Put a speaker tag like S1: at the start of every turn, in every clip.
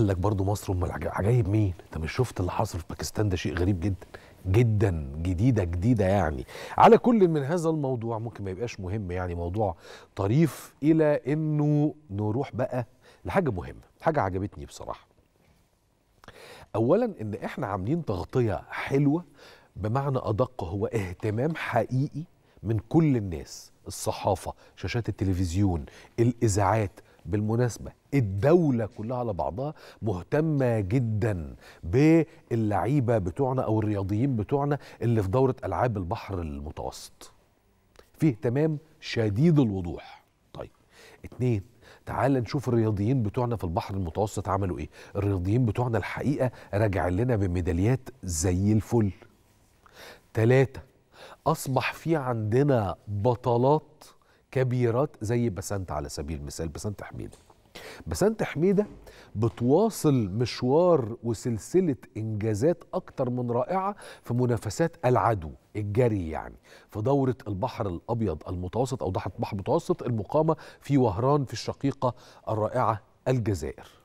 S1: قال لك برضو مصر أم العجايب مين؟ أنت مش شفت اللي حصل في باكستان؟ ده شيء غريب جدا جدا جديدة جديدة يعني. على كل من هذا الموضوع ممكن ما يبقاش مهم يعني موضوع طريف إلى إنه نروح بقى لحاجة مهمة حاجة عجبتني بصراحة. اولا إن إحنا عاملين تغطية حلوة بمعنى أدق هو اهتمام حقيقي من كل الناس الصحافة شاشات التلفزيون الإذاعات بالمناسبة الدولة كلها على بعضها مهتمة جدا باللعيبة بتوعنا أو الرياضيين بتوعنا اللي في دورة ألعاب البحر المتوسط. في اهتمام شديد الوضوح. طيب اتنين تعال نشوف الرياضيين بتوعنا في البحر المتوسط عملوا إيه. الرياضيين بتوعنا الحقيقة راجعين لنا بميداليات زي الفل. تلاتة أصبح في عندنا بطلات كبيرات زي بسنت على سبيل المثال بسنت حميدة. بسنت حميدة بتواصل مشوار وسلسلة إنجازات أكتر من رائعة في منافسات العدو الجري يعني. في دورة البحر الأبيض المتوسط أو البحر المتوسط المقامة في وهران في الشقيقة الرائعة الجزائر.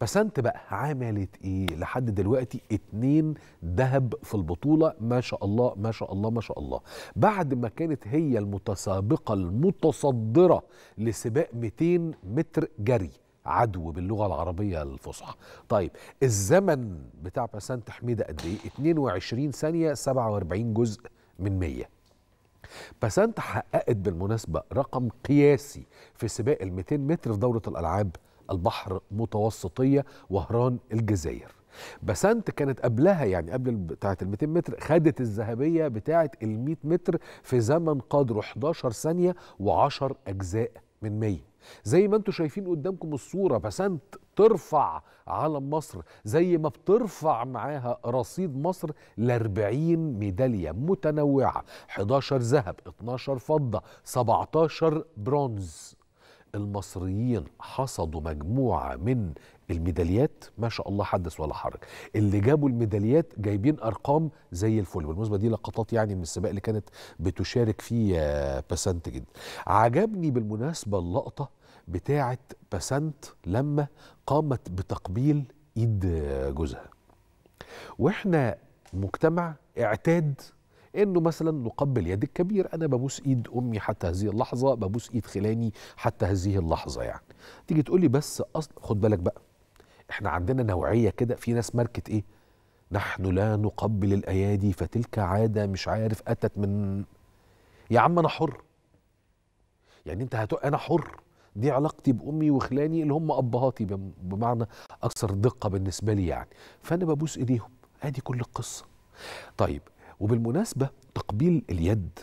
S1: طيب بسنت بقى عملت إيه؟ لحد دلوقتي اتنين ذهب في البطولة. ما شاء الله ما شاء الله ما شاء الله. بعد ما كانت هي المتسابقة المتصدرة لسباق 200 متر جري عدو باللغة العربية الفصحى. طيب الزمن بتاع بسنت حميدة قد إيه؟ 22 ثانية 47 جزء من 100 بسنت حققت بالمناسبة رقم قياسي في سباق ال 200 متر في دورة الألعاب البحر متوسطية وهران الجزائر. بسنت كانت قبلها يعني قبل بتاعة ال 200 متر خدت الذهبية بتاعة ال 100 متر في زمن قدره 11 ثانية و10 أجزاء من 100 زي ما أنتم شايفين قدامكم الصورة بسنت ترفع علم مصر. زي ما بترفع معاها رصيد مصر ل 40 ميدالية متنوعة. 11 ذهب 12 فضة 17 برونز. المصريين حصدوا مجموعة من الميداليات ما شاء الله حدث ولا حرج. اللي جابوا الميداليات جايبين أرقام زي الفل. بالمناسبة دي لقطات يعني من السباق اللي كانت بتشارك فيه بسنت جدا. عجبني بالمناسبة اللقطة بتاعة بسنت لما قامت بتقبيل إيد جوزها. وإحنا مجتمع إعتاد إنه مثلا نقبل يد الكبير. أنا ببوس إيد أمي حتى هذه اللحظة ببوس إيد خلاني حتى هذه اللحظة يعني. تيجي تقول لي بس أصل خد بالك بقى إحنا عندنا نوعية كده في ناس ماركت إيه؟ نحن لا نقبل الأيادي فتلك عادة مش عارف أتت من يا عم أنا حر. يعني أنت هتق... أنا حر. دي علاقتي بأمي وخلاني اللي هم أبهاتي بمعنى أكثر دقة بالنسبة لي يعني. فأنا ببوس إيديهم. أدي كل القصة. طيب وبالمناسبة تقبيل اليد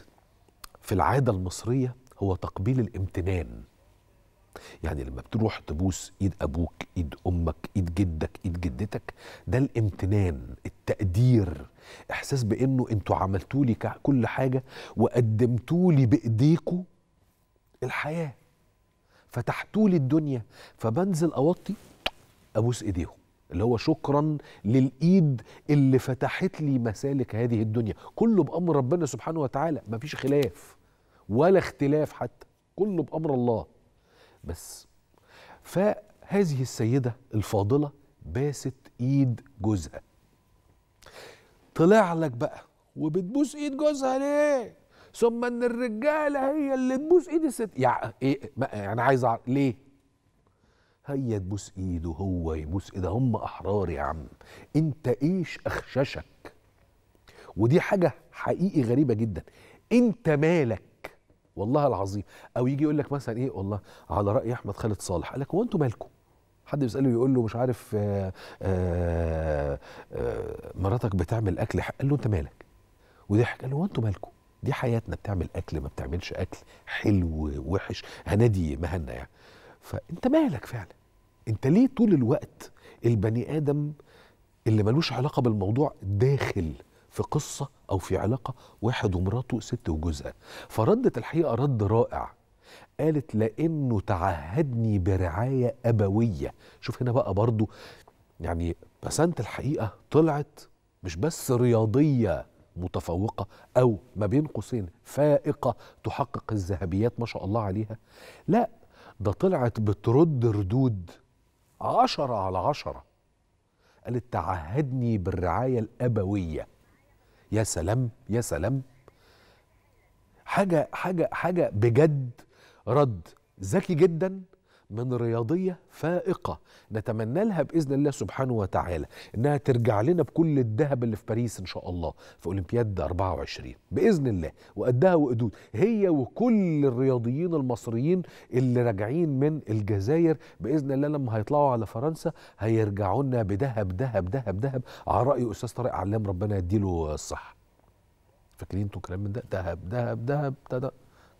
S1: في العادة المصرية هو تقبيل الامتنان. يعني لما بتروح تبوس إيد أبوك إيد أمك إيد جدك إيد جدتك ده الامتنان التقدير. إحساس بإنه أنتوا عملتوا لي كل حاجة وقدمتوا لي بإيديكوا الحياة. فتحتوا لي الدنيا فبنزل أوطي أبوس إيديهم. اللي هو شكرا للإيد اللي فتحت لي مسالك هذه الدنيا. كله بأمر ربنا سبحانه وتعالى مفيش خلاف ولا اختلاف حتى كله بأمر الله. بس فهذه السيدة الفاضلة باست إيد جوزها طلع لك بقى وبتبوس إيد جوزها ليه؟ ثم إن الرجالة هي اللي تبوس إيد الست. يعني إيه يعني عايز اعرف ليه؟ هي تبوس ايده هو يبوس ايده. هم احرار يا عم. انت إيش اخششك؟ ودي حاجة حقيقي غريبة جدا. انت مالك؟ والله العظيم. أو يجي يقول لك مثلا إيه والله على رأي أحمد خالد صالح. قال لك هو أنتوا مالكم حد بيسأله يقول له مش عارف آآ آآ آآ مراتك بتعمل أكل؟ قال له انت مالك؟ وضحك. قال له هو أنتوا مالكم دي حياتنا بتعمل أكل ما بتعملش أكل. حلو وحش هنادي مهنا يعني. فانت مالك فعلا؟ انت ليه طول الوقت البني آدم اللي ملوش علاقة بالموضوع داخل في قصة أو في علاقة واحد ومراته ست وجوزها؟ فردت الحقيقة رد رائع. قالت لأنه تعهدني برعاية أبوية. شوف هنا بقى برضو يعني بسنت الحقيقة طلعت مش بس رياضية متفوقة أو ما بين قوسين فائقة تحقق الذهبيات ما شاء الله عليها لا ده طلعت بترد ردود عشرة على عشرة. قالت تعهدني بالرعاية الأبوية. يا سلام يا سلام. حاجة حاجة حاجة بجد رد ذكي جدا. من رياضية فائقة نتمنى لها بإذن الله سبحانه وتعالى إنها ترجع لنا بكل الذهب اللي في باريس إن شاء الله في أولمبياد 24 بإذن الله وقدها وقدود هي وكل الرياضيين المصريين اللي راجعين من الجزائر بإذن الله لما هيطلعوا على فرنسا هيرجعوا لنا بذهب ذهب ذهب ذهب على رأي أستاذ طارق علام ربنا يديله الصحة. فاكرين أنتوا كلام من ده؟ ذهب ذهب ذهب.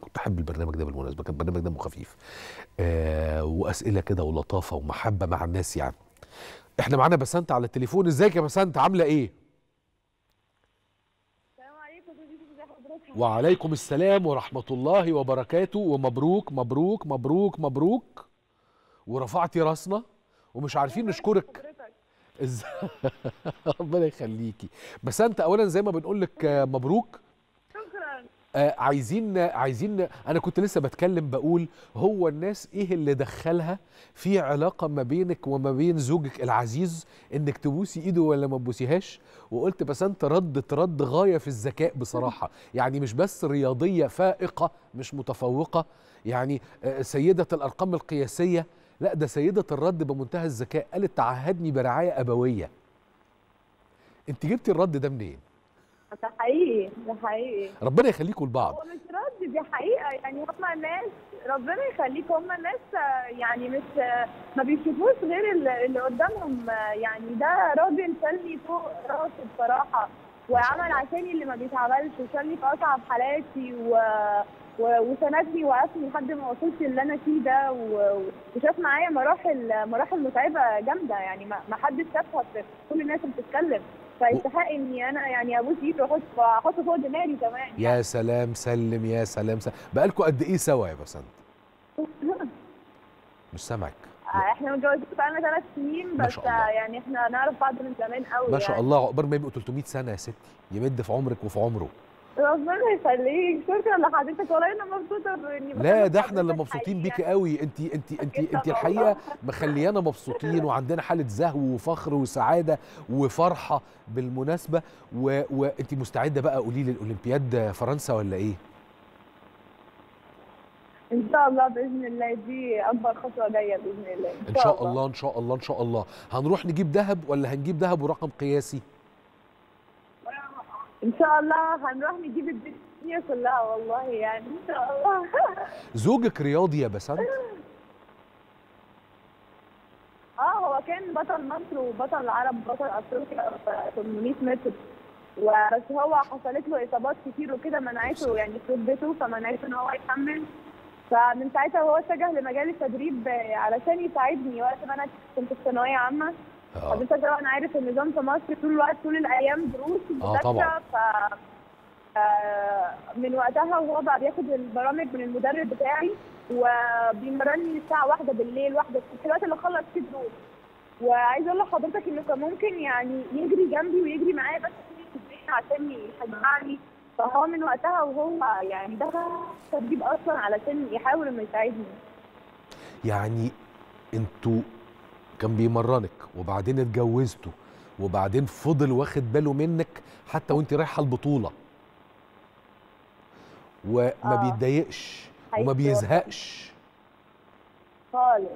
S1: كنت أحب البرنامج ده بالمناسبة كان البرنامج دمه خفيف. آه وأسئلة كده ولطافة ومحبة مع الناس يعني. إحنا معانا بسنت على التليفون. إزيك يا بسنت؟ عاملة إيه؟
S2: السلام عليكم
S1: وعليكم السلام ورحمة الله وبركاته. ومبروك مبروك مبروك مبروك. ورفعتي راسنا. ومش عارفين نشكرك. ربنا يخليكي. بسنت اولا زي ما بنقول لك آه، مبروك. عايزين عايزين أنا كنت لسه بتكلم بقول هو الناس إيه اللي دخلها في علاقة ما بينك وما بين زوجك العزيز؟ إنك تبوسي إيده ولا ما تبوسيهاش؟ وقلت بس أنت ردت رد غاية في الذكاء بصراحة. يعني مش بس رياضية فائقة مش متفوقة. يعني آه، سيدة الأرقام القياسية لا ده سيدة الرد بمنتهى الذكاء. قالت تعهدني برعاية أبوية. أنت جبتي الرد ده منين؟
S2: ده حقيقي ده حقيقي.
S1: ربنا يخليكم لبعض.
S2: هو مش رد دي حقيقة. يعني هما الناس ربنا يخليك هما الناس يعني مش ما بيشوفوش غير اللي قدامهم. يعني ده راجل شالني فوق راسي بصراحة وعمل عشاني اللي ما بيتعملش. وشالني في أصعب حالاتي و... و... وسندني وقفني لحد ما وصلت اللي أنا فيه ده و... وشاف معايا مراحل مراحل متعبة جامدة. يعني ما ما حدش شافها في كل الناس اللي بتتكلم. فيستحق إني أنا يعني ابوس ايده واحط واحطه فوق دماغي كمان
S1: يا سلام سلم يا سلام سلم بقالكوا قد إيه سوا يا بسنت مش سامعك.
S2: إحنا متجوزين بقالنا ثلاث سنين بس. يعني إحنا نعرف بعض من زمان قوي
S1: ما شاء
S2: يعني.
S1: الله عقبال ما يبقوا 300 سنة يا ستي يمد في عمرك وفي عمره.
S2: ربنا يخليك. شكرا لحضرتك. والله أنا مبسوطة باني
S1: لا ده إحنا اللي مبسوطين. بيكي قوي. انت انت انت انت
S2: الحقيقة.
S1: مخليانا مبسوطين وعندنا حالة زهو وفخر وسعادة وفرحة بالمناسبة. و... وانت مستعدة بقى قولي لي الأولمبياد فرنسا ولا إيه؟
S2: إن شاء الله بإذن الله. دي أكبر خطوة جاية بإذن الله.
S1: إن شاء الله إن شاء الله إن شاء الله. هنروح نجيب ذهب ولا هنجيب ذهب ورقم قياسي؟
S2: إن شاء الله هنروح نجيب الدنيا كلها والله يعني إن شاء الله.
S1: زوجك رياضي يا بسنت؟
S2: آه هو كان بطل مصر وبطل العرب وبطل أفريقيا في 800 متر. وبس هو حصلت له إصابات كتير وكده منعته يعني في ركبته فمنعته إن هو يكمل. فمن ساعتها هو اتجه لمجال التدريب علشان يساعدني وقت ما أنا كنت في ثانوية
S1: عامة.
S2: حضرتك طبعا عارف النظام في مصر طول الوقت طول الأيام دروس
S1: آه،.
S2: ومذاكره ف آه، من وقتها وهو بقى بياخد البرامج من المدرب بتاعي وبيمرني الساعة واحدة بالليل واحدة الصبح الوقت اللي أخلص فيه دروس. وعايزة أقول لحضرتك إنه كان ممكن يعني يجري جنبي ويجري معايا بس في عشان يشجعني. فهو من وقتها وهو يعني دخل تدريب أصلا علشان يحاول إنه يساعدني.
S1: يعني أنتوا كان بيمرنك وبعدين اتجوزتوا وبعدين فضل واخد باله منك حتى وانت رايحة البطولة. وما
S2: آه.
S1: بيتضايقش وما. بيزهقش.
S2: خالص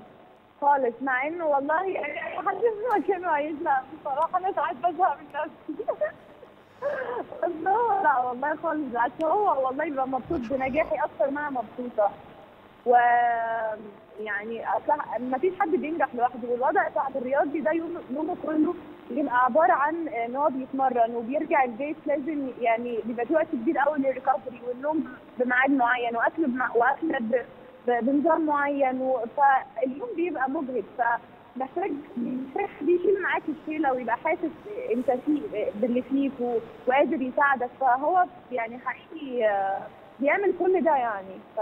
S2: خالص. مع إنه والله يعني حد في مكانه هيزهق بصراحة أنا ساعات بزهق من نفسي. لا والله خالص بالعكس هو والله بيبقى مبسوط بنجاحي أكتر ما أنا مبسوطة. و يعني ما فيش حد بينجح لوحده والوضع بتاع الرياضي ده يوم يومه كله بيبقى عبارة عن إن هو بيتمرن وبيرجع البيت لازم يعني بيبقى في وقت كبير قوي للريكفري والنوم بميعاد معين وأكل. وأكل بنظام معين. فاليوم بيبقى مجهد فمحتاج محتاج حد يشيل معاك الشيلة ويبقى حاسس أنت فيه باللي فيك. وقادر يساعدك فهو يعني حقيقي آه، بيعمل كل ده يعني ف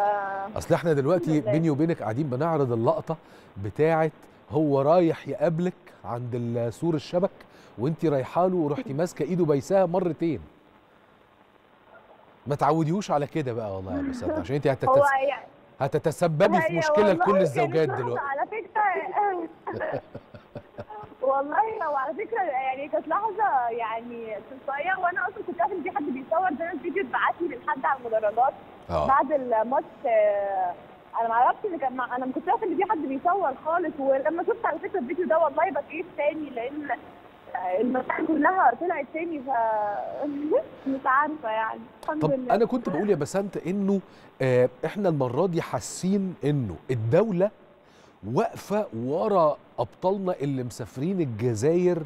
S1: أصل إحنا دلوقتي. بيني وبينك قاعدين بنعرض اللقطة بتاعه هو رايح يقابلك عند سور الشبك وانت رايحة له ورحتي ماسكة إيده بيساها مرتين. ما تعوديهوش على كده بقى والله يا بسنت عشان انت هتتس...
S2: يعني
S1: هتتسببي في
S2: مشكلة
S1: لكل الزوجات دلوقتي.
S2: على فكرة. والله لو على فكرة يعني كانت لحظة يعني تلقائيه وأنا أصلا كنت عارفة إن في حد بيصور ده الفيديو اتبعت لي من حد على المدرجات
S1: آه
S2: بعد الماتش آه، أنا ما أعرفش إن كان. أنا ما كنتش عارفة إن في حد بيصور خالص ولما شفت على فكرة الفيديو ده والله بكيف تاني لأن آه، المساحة كلها طلعت تاني ف مش عارفة يعني الحمد
S1: طب
S2: لله
S1: أنا كنت بقول يا بسنت إنه آه إحنا المرة دي حاسين إنه الدولة واقفة ورا أبطالنا اللي مسافرين الجزائر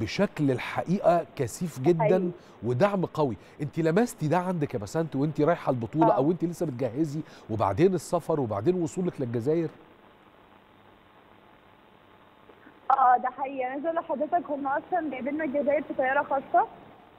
S1: بشكل الحقيقة كثيف جدا. ودعم قوي انت لمستي ده عندك يا بسنت وانت رايحة البطولة
S2: آه.
S1: أو انت لسه بتجهزي وبعدين السفر وبعدين وصولك للجزائر
S2: آه ده حقيقي أنا عايزة أقول لحضرتك هم أصلا جايبين لنا الجزائر في طيارة خاصة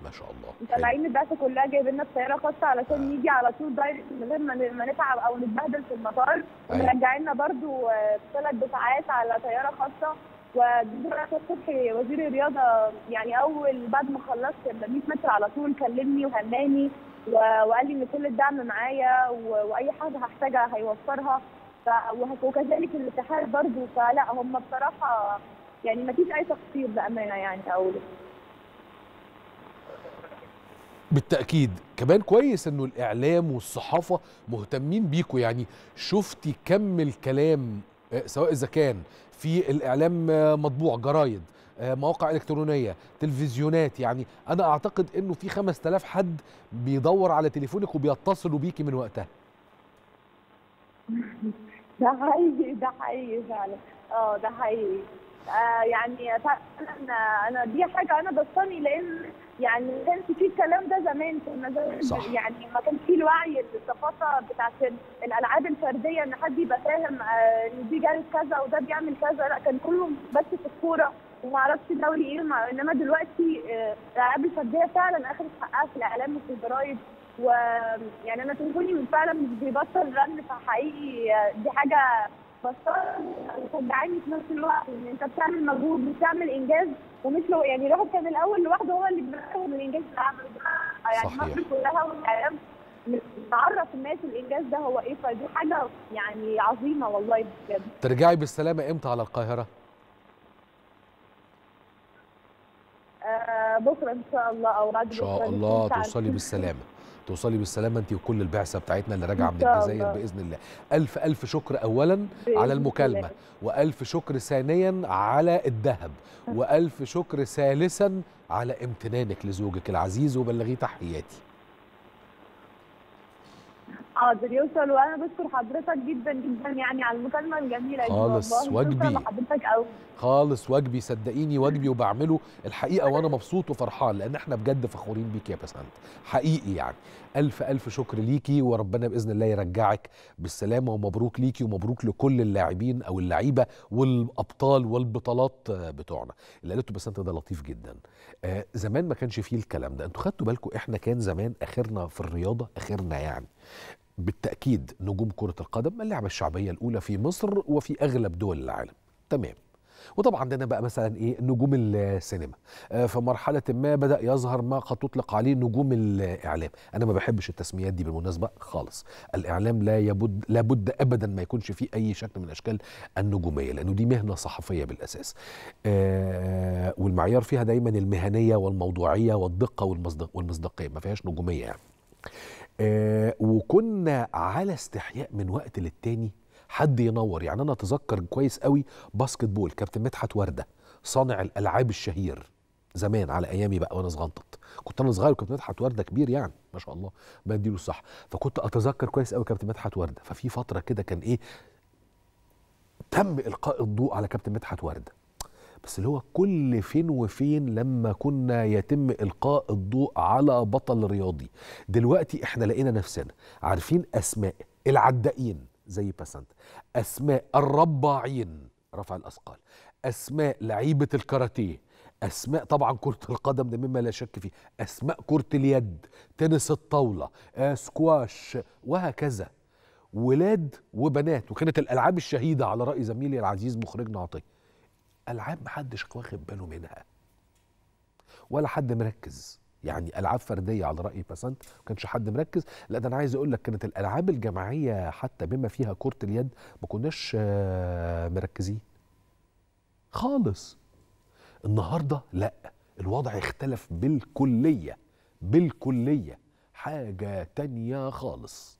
S1: ما شاء الله.
S2: مطلعين البعثه كلها جايبين لنا في طياره خاصة علشان نيجي على طول دايركت من غير ما نتعب أو نتبهدل في المطار.
S1: أيوة.
S2: مرجعينا برضو آه، ثلاث دفعات على طيارة خاصة. والدكتور اشرف صبحي وزير الرياضة يعني أول بعد ما خلصت ال 100 متر على طول كلمني وهناني وقال لي إن كل الدعم معايا وأي حاجة هحتاجها هيوفرها. وكذلك الاتحاد برضو. فلا هم بصراحة يعني ما فيش أي تقصير بأمانة يعني أقول
S1: بالتأكيد. كمان كويس إنه الإعلام والصحافة مهتمين بيكوا. يعني شفتي كم الكلام آه، سواء إذا كان في الإعلام آه، مطبوع جرايد آه، مواقع إلكترونية تلفزيونات. يعني أنا أعتقد إنه في 5000 حد بيدور على تليفونك وبيتصلوا بيكي من وقتها.
S2: ده حقيقي ده حقيقي فعلا. آه ده حقيقي. آه يعني فعلا أنا دي حاجة أنا بسطاني لأن يعني ما كانش فيه الكلام ده زمان كنا زمان. يعني ما كانش فيه الوعي الثقافه بتاعت الألعاب الفردية إن حد يبقى فاهم آه، إن دي جالت كذا وده بيعمل كذا لأ كان كله بس في الكورة وما أعرفش دوري إيه وما- إنما دلوقتي آه، الألعاب الفردية فعلا اخذت حقها في الإعلام وفي الجرايد ويعني أنا تليفوني فعلا مش بيبطل رن فحقيقي آه، دي حاجة بطلت وشجعني في نفس الوقت إن أنت بتعمل مجهود بتعمل إنجاز ومش لو يعني الواحد كان الأول لوحده هو اللي بيركز من الإنجاز اللي عمله. يعني. مصر كلها والاعلام نعرف الناس الإنجاز ده هو إيه فدي حاجة يعني عظيمة والله بجد
S1: ترجعي بالسلامة إمتى على القاهرة
S2: آه بكرة إن شاء الله أو بعد
S1: إن
S2: بكرة
S1: شاء
S2: لسه
S1: الله. توصلي بالسلامة توصلي بالسلامة انت وكل البعثة بتاعتنا اللي راجعة
S2: إن
S1: من الجزائر. بإذن الله ألف ألف شكر أولا
S2: بإذن
S1: على المكالمة
S2: الله.
S1: وألف شكر ثانيا على الذهب وألف شكر ثالثا على امتنانك لزوجك العزيز وبلغيه تحياتي
S2: حاضر يوصل وأنا بشكر حضرتك جدا جدا يعني على المكالمة الجميلة دي.
S1: خالص، واجبي.
S2: شكرا لحضرتك قوي
S1: خالص واجبي صدقيني واجبي وبعمله الحقيقة وأنا مبسوط وفرحان لأن إحنا بجد فخورين بيك يا بسنت حقيقي يعني. ألف ألف شكر ليكي وربنا بإذن الله يرجعك بالسلامة ومبروك ليكي ومبروك لكل اللاعبين أو اللعيبة والأبطال والبطولات آه، بتوعنا. اللي قالته بسنت ده لطيف جدا. آه زمان ما كانش فيه الكلام ده. أنتوا خدتوا بالكم إحنا كان زمان آخرنا في الرياضة آخرنا يعني. بالتأكيد نجوم كرة القدم اللعبة الشعبية الأولى في مصر وفي أغلب دول العالم. تمام. وطبعا عندنا بقى مثلا إيه نجوم السينما. آه، في مرحلة ما بدأ يظهر ما قد تطلق عليه نجوم الإعلام. أنا ما بحبش التسميات دي بالمناسبة خالص. الإعلام لا يبد لابد ابدا ما يكونش فيه أي شكل من أشكال النجومية لأنه دي مهنة صحفية بالأساس. آه والمعيار فيها دايما المهنية والموضوعية والدقة والمصدق والمصداقية ما فيهاش نجومية يعني. آه وكنا على استحياء من وقت للتاني حد ينور. يعني أنا أتذكر كويس قوي باسكت بول كابتن مدحت وردة صانع الألعاب الشهير زمان على أيامي بقى وأنا صغنطط. كنت أنا صغير وكابتن مدحت وردة كبير يعني ما شاء الله بديله الصح فكنت أتذكر كويس قوي كابتن مدحت وردة. ففي فترة كده كان إيه تم إلقاء الضوء على كابتن مدحت وردة. بس اللي هو كل فين وفين لما كنا يتم إلقاء الضوء على بطل رياضي. دلوقتي إحنا لقينا نفسنا عارفين أسماء العدائين. زي باسنت أسماء الرباعين رفع الأثقال. أسماء لعيبة الكاراتيه. أسماء طبعا كرة القدم ده مما لا شك فيه. أسماء كرة اليد تنس الطاولة آه، سكواش وهكذا. ولاد وبنات وكانت الألعاب الشهيدة على رأي زميلي العزيز مخرجنا عطيه ألعاب محدش واخد باله منها. ولا حد مركز. يعني ألعاب فردية على رأي باسنت ما كانش حد مركز. لا ده أنا عايز أقول لك كانت الألعاب الجماعية حتى بما فيها كرة اليد ما كناش آه، مركزين. خالص. النهارده لا الوضع اختلف بالكلية بالكلية. حاجة تانية خالص.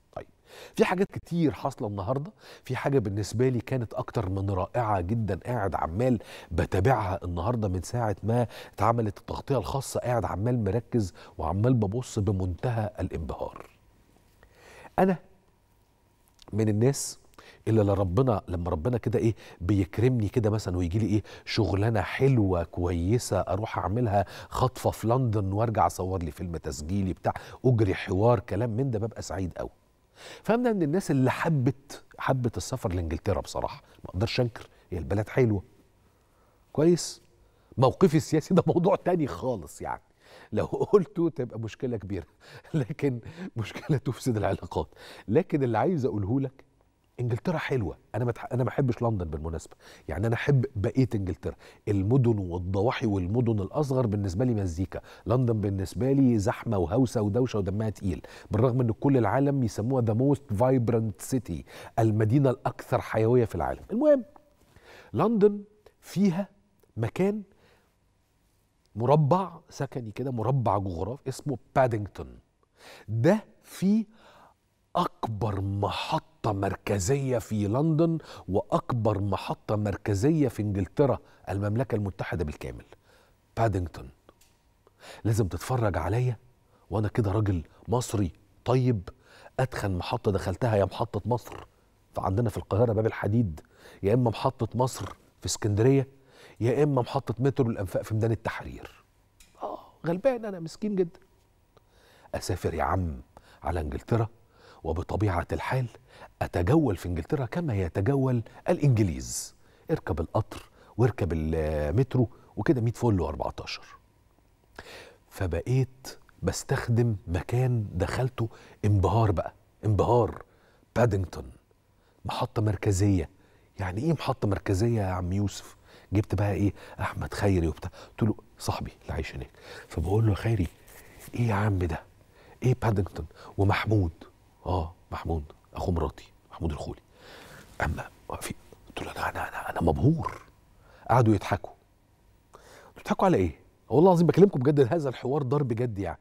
S1: في حاجات كتير حاصلة النهارده. في حاجة بالنسبة لي كانت أكتر من رائعة جدا قاعد عمال بتابعها النهارده من ساعة ما اتعملت التغطية الخاصة قاعد عمال مركز وعمال ببص بمنتهى الإنبهار. أنا من الناس اللي لا ربنا لما ربنا كده إيه بيكرمني كده مثلا ويجي لي إيه شغلانة حلوة كويسة أروح أعملها خطفة في لندن وأرجع أصور لي فيلم تسجيلي بتاع أجري حوار كلام من ده ببقى سعيد قوي فأنا من الناس اللي حبت حبت السفر لإنجلترا بصراحة. ما أقدرش أنكر. هي البلد حلوة. كويس. موقفي السياسي ده موضوع تاني خالص يعني. لو قلته تبقى مشكلة كبيرة. لكن مشكلة تفسد العلاقات. لكن اللي عايز أقوله لك إنجلترا حلوة. أنا متح... أنا ما أحبش لندن بالمناسبة. يعني أنا أحب بقية إنجلترا. المدن والضواحي والمدن الأصغر بالنسبة لي مزيكا. لندن بالنسبة لي زحمة وهوسة ودوشة ودمها تقيل. بالرغم إن كل العالم يسموها the most vibrant city المدينة الأكثر حيوية في العالم. المهم لندن فيها مكان مربع سكني كده مربع جغرافي اسمه بادينغتون. ده فيه أكبر محطة مركزية في لندن وأكبر محطة مركزية في إنجلترا المملكة المتحدة بالكامل. بادينغتون. لازم تتفرج عليا وأنا كده راجل مصري طيب أتخن محطة دخلتها يا محطة مصر. فعندنا في القاهرة باب الحديد يا إما محطة مصر في اسكندرية يا إما محطة مترو الأنفاق في ميدان التحرير. آه غلبان أنا مسكين جدا. أسافر يا عم على إنجلترا وبطبيعة الحال أتجول في إنجلترا كما يتجول الإنجليز. اركب القطر واركب المترو وكده 100 فل و14 فبقيت بستخدم مكان دخلته انبهار بقى انبهار. بادينغتون محطة مركزية. يعني إيه محطة مركزية يا عم يوسف؟ جبت بقى إيه؟ أحمد خيري وبتاع. قلت له صاحبي اللي عايش هناك. فبقول له خيري إيه يا عم ده؟ إيه بادينغتون ومحمود. آه محمود أخو مراتي محمود الخولي. أما في قلت له أنا أنا أنا, مبهور. قعدوا يضحكوا. بتضحكوا على إيه؟ والله العظيم بكلمكم بجد هذا الحوار دار بجد يعني.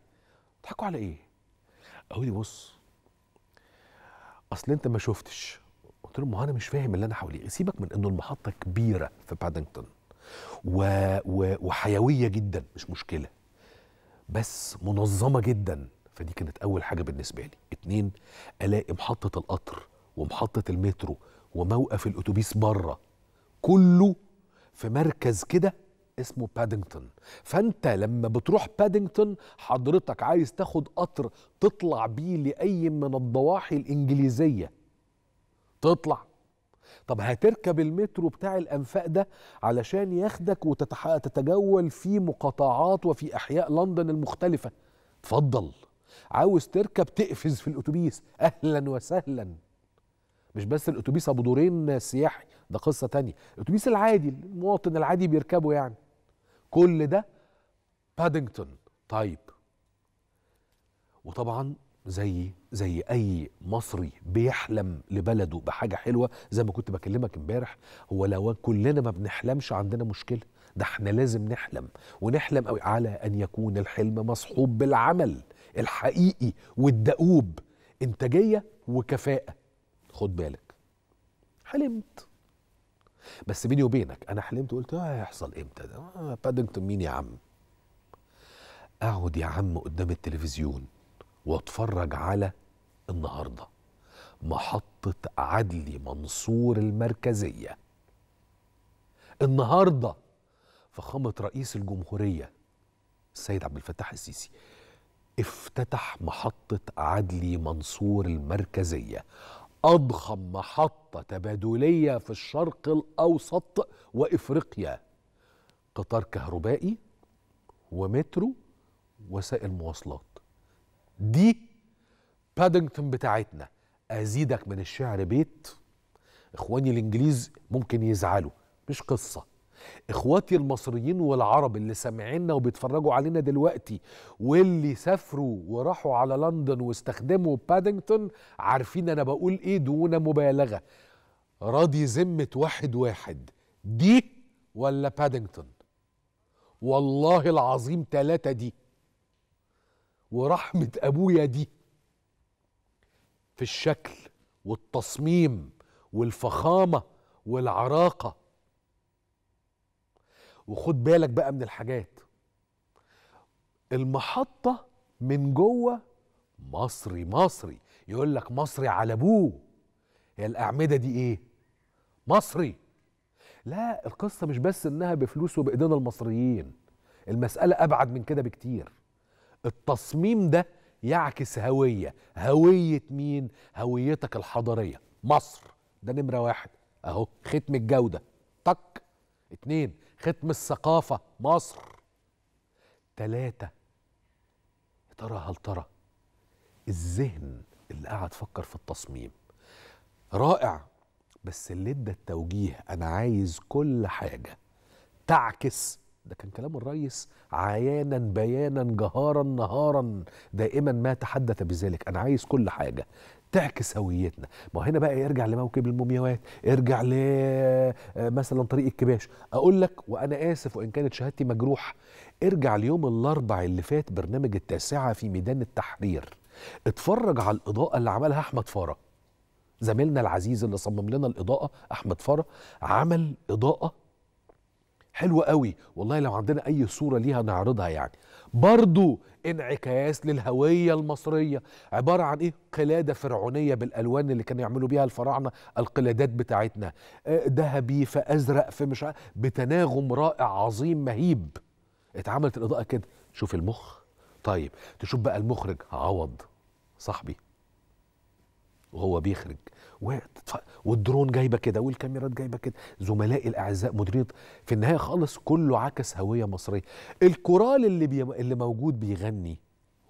S1: بتضحكوا على إيه؟ قالوا لي بص أصل أنت ما شفتش. قلت لهم ما أنا مش فاهم اللي أنا حواليه. سيبك من إنه المحطة كبيرة في بادنجتون و... و... وحيوية جدا مش مشكلة بس منظمة جدا. فدي كانت أول حاجة بالنسبة لي. اتنين ألاقي محطة القطر ومحطة المترو وموقف الأتوبيس بره كله في مركز كده اسمه بادينغتون فأنت لما بتروح بادينغتون حضرتك عايز تاخد قطر تطلع بيه لأي من الضواحي الإنجليزية. تطلع. طب هتركب المترو بتاع الأنفاق ده علشان ياخدك وتتجول في مقاطعات وفي أحياء لندن المختلفة. اتفضل. عاوز تركب تقفز في الأتوبيس. أهلا وسهلا. مش بس الأتوبيس أبو دورين سياحي ده قصة تانية. الأتوبيس العادي المواطن العادي بيركبه يعني. كل ده بادينغتون طيب. وطبعا زي زي أي مصري بيحلم لبلده بحاجة حلوة زي ما كنت بكلمك امبارح هو لو كلنا ما بنحلمش عندنا مشكلة. ده إحنا لازم نحلم ونحلم قوي على أن يكون الحلم مصحوب بالعمل. الحقيقي والدؤوب. انتاجية وكفاءة. خد بالك. حلمت. بس بيني وبينك أنا حلمت وقلت آه هيحصل إمتى ده؟ آه بادنجتون مين يا عم؟ أقعد يا عم قدام التلفزيون وأتفرج على النهارده محطة عدلي منصور المركزية. النهارده فخامة رئيس الجمهورية السيد عبد الفتاح السيسي. افتتح محطة عدلي منصور المركزية أضخم محطة تبادلية في الشرق الأوسط وإفريقيا. قطار كهربائي ومترو وسائل مواصلات. دي بادنجتون بتاعتنا. أزيدك من الشعر بيت؟ إخواني الإنجليز ممكن يزعلوا. مش قصة. إخواتي المصريين والعرب اللي سامعيننا وبيتفرجوا علينا دلوقتي واللي سافروا وراحوا على لندن واستخدموا بادنجتون عارفين أنا بقول إيه دون مبالغة. راضي ذمة واحد واحد دي ولا بادنجتون والله العظيم ثلاثة دي ورحمة أبويا دي. في الشكل والتصميم والفخامة والعراقة وخد بالك بقى من الحاجات. المحطة من جوه مصري مصري. يقول لك مصري على أبوه. هي الأعمدة دي إيه؟ مصري. لا القصة مش بس إنها بفلوس وبإيدينا المصريين. المسألة أبعد من كده بكتير. التصميم ده يعكس هوية. هوية مين؟ هويتك الحضارية. مصر. ده نمرة واحد. أهو ختم الجودة. طك اتنين ختم الثقافة مصر. تلاتة. يا ترى هل ترى الذهن اللي قاعد فكر في التصميم رائع بس اللي ادى التوجيه أنا عايز كل حاجة. تعكس. ده كان كلام الرئيس عيانا بيانا جهارا نهارا. دائما ما تحدث بذلك. أنا عايز كل حاجة. تعكس هويتنا. ما هنا بقى يرجع لموكب المومياوات ارجع ل مثلا طريق الكباش. أقول لك وأنا آسف وإن كانت شهادتي مجروح ارجع ليوم الأربع اللي فات برنامج التاسعة في ميدان التحرير. اتفرج على الإضاءة اللي عملها أحمد فرج زميلنا العزيز اللي صمم لنا الإضاءة أحمد فرج عمل إضاءة حلوة قوي. والله لو عندنا أي صورة ليها نعرضها يعني. برضو انعكاس للهوية المصرية. عبارة عن إيه؟ قلادة فرعونية بالألوان اللي كانوا يعملوا بيها الفراعنة القلادات بتاعتنا. آه، ذهبي في أزرق في مش بتناغم رائع عظيم مهيب. اتعملت الإضاءة كده. شوف المخ. طيب تشوف بقى المخرج عوض صاحبي. وهو بيخرج. والدرون جايبة كده والكاميرات جايبة كده زملائي الأعزاء مديرين في النهاية خالص كله عكس هوية مصرية. الكورال اللي بي... اللي موجود بيغني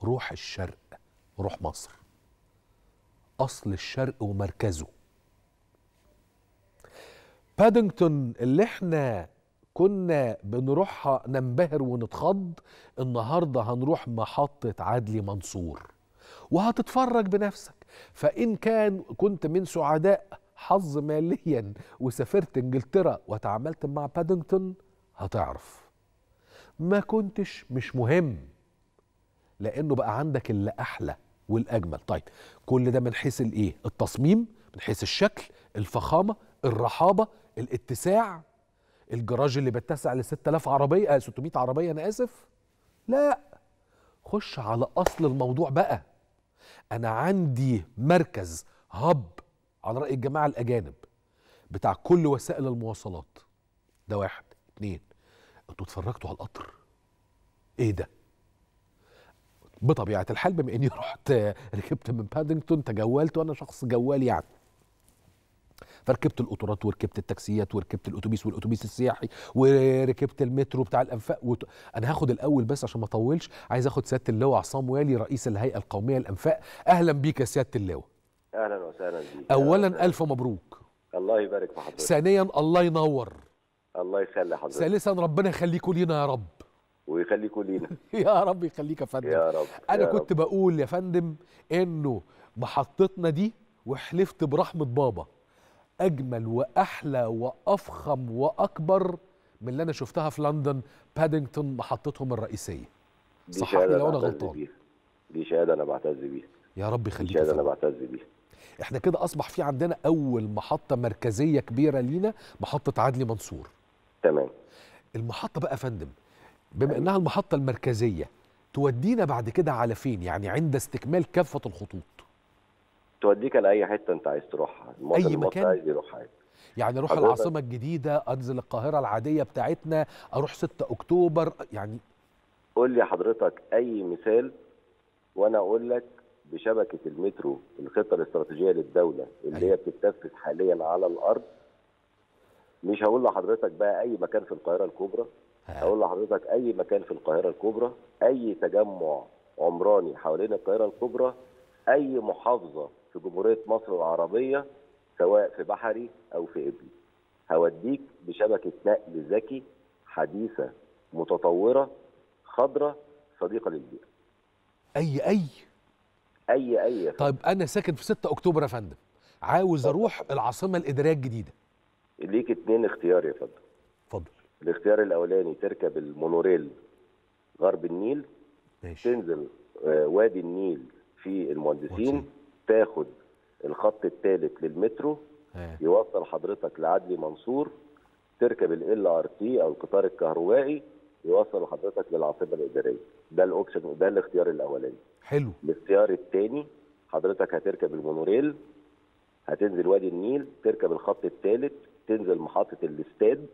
S1: روح الشرق روح مصر. أصل الشرق ومركزه. بادنجتون اللي إحنا كنا بنروحها ننبهر ونتخض النهارده هنروح محطة عدلي منصور. وهتتفرج بنفسك. فإن كان كنت من سعداء حظ ماليا وسافرت إنجلترا وتعاملت مع بادنجتون هتعرف. ما كنتش مش مهم لأنه بقى عندك اللي أحلى والأجمل. طيب كل ده من حيث الإيه؟ التصميم من حيث الشكل الفخامة الرحابة الاتساع. الجراج اللي بيتسع ل 6000 عربية آه 600 عربية أنا آسف. لا خش على أصل الموضوع بقى. أنا عندي مركز هب على رأي الجماعة الأجانب بتاع كل وسائل المواصلات. ده واحد. اتنين أنتوا اتفرجتوا على القطر؟ إيه ده؟ بطبيعة الحال بما إني رحت ركبت من بادنجتون تجولت وأنا شخص جوال يعني. فركبت القطارات وركبت التاكسيات وركبت الأتوبيس والأتوبيس السياحي وركبت المترو بتاع الأنفاق. وت... أنا هاخد الأول بس عشان ما أطولش. عايز أخد سيادة اللواء عصام والي رئيس الهيئة القومية للأنفاق. أهلا بيك يا سيادة اللواء.
S3: أهلا وسهلا بيك.
S1: اولا ألف مبروك.
S3: الله يبارك في حضرتك.
S1: ثانيا الله ينور.
S3: الله يخلي حضرتك.
S1: ثالثا ربنا يخليكوا لينا يا رب.
S3: ويخليكوا لينا.
S1: يا رب يخليك يا فندم.
S3: يا رب
S1: أنا
S3: يا
S1: كنت
S3: رب.
S1: بقول يا فندم إنه محطتنا دي وحلفت برحمة بابا. أجمل وأحلى وأفخم وأكبر من اللي أنا شفتها في لندن بادنجتون محطتهم الرئيسية.
S3: دي
S1: صححني لو
S3: أنا
S1: غلطان.
S3: بيها. دي شهادة أنا بعتز بيها.
S1: يا رب
S3: دي
S1: يخليك يا
S3: شهاده
S1: أنا.
S3: بعتز بيها.
S1: إحنا كده أصبح في عندنا أول محطة مركزية كبيرة لينا محطة عدلي منصور.
S3: تمام.
S1: المحطة بقى فندم بما إنها المحطة المركزية تودينا بعد كده على فين؟ يعني عند استكمال كافة الخطوط.
S3: توديك لأي حتة أنت عايز تروحها. المواطن المصري
S1: مكان؟
S3: عايز يروح حاجة
S1: يعني
S3: أروح
S1: العاصمة الجديدة انزل القاهرة العادية بتاعتنا أروح 6 أكتوبر يعني
S3: قول لي حضرتك أي مثال وأنا أقول لك بشبكة المترو الخطة الاستراتيجية للدولة اللي
S1: أيوة.
S3: هي بتتنفذ حاليا على الأرض. مش هقول لحضرتك بقى أي مكان في القاهرة الكبرى هقول لحضرتك أي مكان في القاهرة الكبرى أي تجمع عمراني حوالين القاهرة الكبرى أي محافظة في جمهورية مصر العربية سواء في بحري أو في إبلي. هوديك بشبكة نقل ذكي حديثة متطورة خضراء صديقة
S1: للبيئة. أي
S3: أي. أي أي
S1: طيب أنا ساكن في 6 أكتوبر يا فندم. عاوز أروح العاصمة الإدارية
S3: الجديدة. ليك اتنين اختيار يا فندم.
S1: اتفضل.
S3: الاختيار الأولاني تركب المونوريل غرب النيل
S1: ماشي.
S3: تنزل آه، وادي النيل في المهندسين. تاخد الخط الثالث للمترو
S1: ها.
S3: يوصل حضرتك لعدلي منصور تركب ال LRT أو القطار الكهربائي يوصل حضرتك للعاصمة الإدارية. ده ال option ده الاختيار الأولاني.
S1: حلو.
S3: الاختيار الثاني حضرتك هتركب المونوريل هتنزل وادي النيل تركب الخط الثالث تنزل محطة الاستاد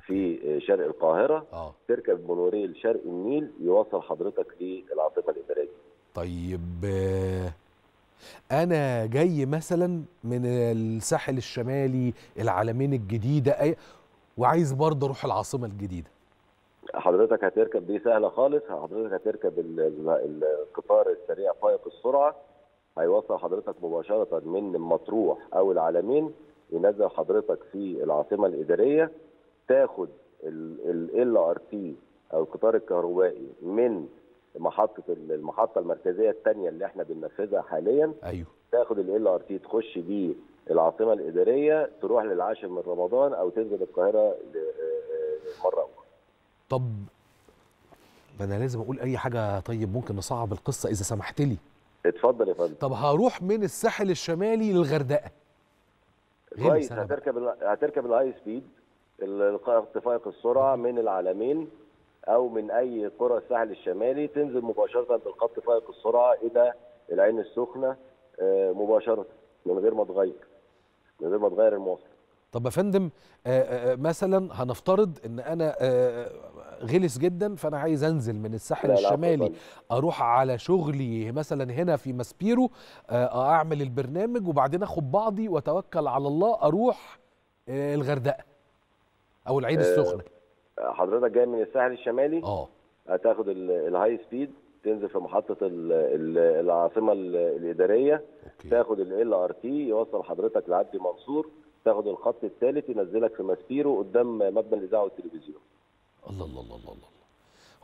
S3: في آه، شرق القاهرة
S1: آه.
S3: تركب مونوريل شرق النيل يوصل حضرتك للعاصمة الإدارية.
S1: طيب آه، أنا جاي مثلا من الساحل الشمالي العلمين الجديدة وعايز برضه أروح العاصمة الجديدة.
S3: حضرتك هتركب دي سهلة خالص. حضرتك هتركب ال- ال- القطار السريع فائق السرعة. هيوصل حضرتك مباشرة من مطروح أو العلمين ينزل حضرتك في العاصمة الإدارية. تاخد LRT أو القطار الكهربائي من محطه ال- المحطة المركزية الثانية اللي إحنا بننفذها حاليا.
S1: أيوه.
S3: تاخد ال LRT تخش بيه العاصمة الإدارية تروح للعاشر من رمضان أو تنزل القاهرة مره أخرى
S1: طب ما أنا لازم أقول أي حاجة طيب ممكن نصعب القصة إذا سمحت لي.
S3: اتفضل يا فندم.
S1: طب هروح من الساحل الشمالي للغردقة.
S3: كويس.
S1: هتركب
S3: هتركب ال high speed الخط فائق السرعة من العلمين أو من أي قرى الساحل الشمالي تنزل مباشرة بالخط فائق السرعة إلى العين السخنة آه، مباشرة من غير ما تغير من غير ما تغير المواصله
S1: طب يا فندم آه، آه، مثلا هنفترض إن أنا غلس جدا فأنا عايز أنزل من الساحل
S3: لا، لا،
S1: الشمالي
S3: اتفضل.
S1: أروح على شغلي مثلا هنا في ماسبيرو أعمل البرنامج وبعدين أخد بعضي وأتوكل على الله أروح الغردقة أو العين السخنة
S3: حضرتك جاي من الساحل الشمالي
S1: آه.
S3: هتاخد ال- ال high speed تنزل في محطة ال- ال- العاصمة ال- الإدارية
S1: okay.
S3: تاخد ال LRT يوصل حضرتك لعدلي منصور تاخد الخط الثالث ينزلك في ماسبيرو قدام مبنى الإذاعة والتلفزيون.
S1: الله الله الله الله الله.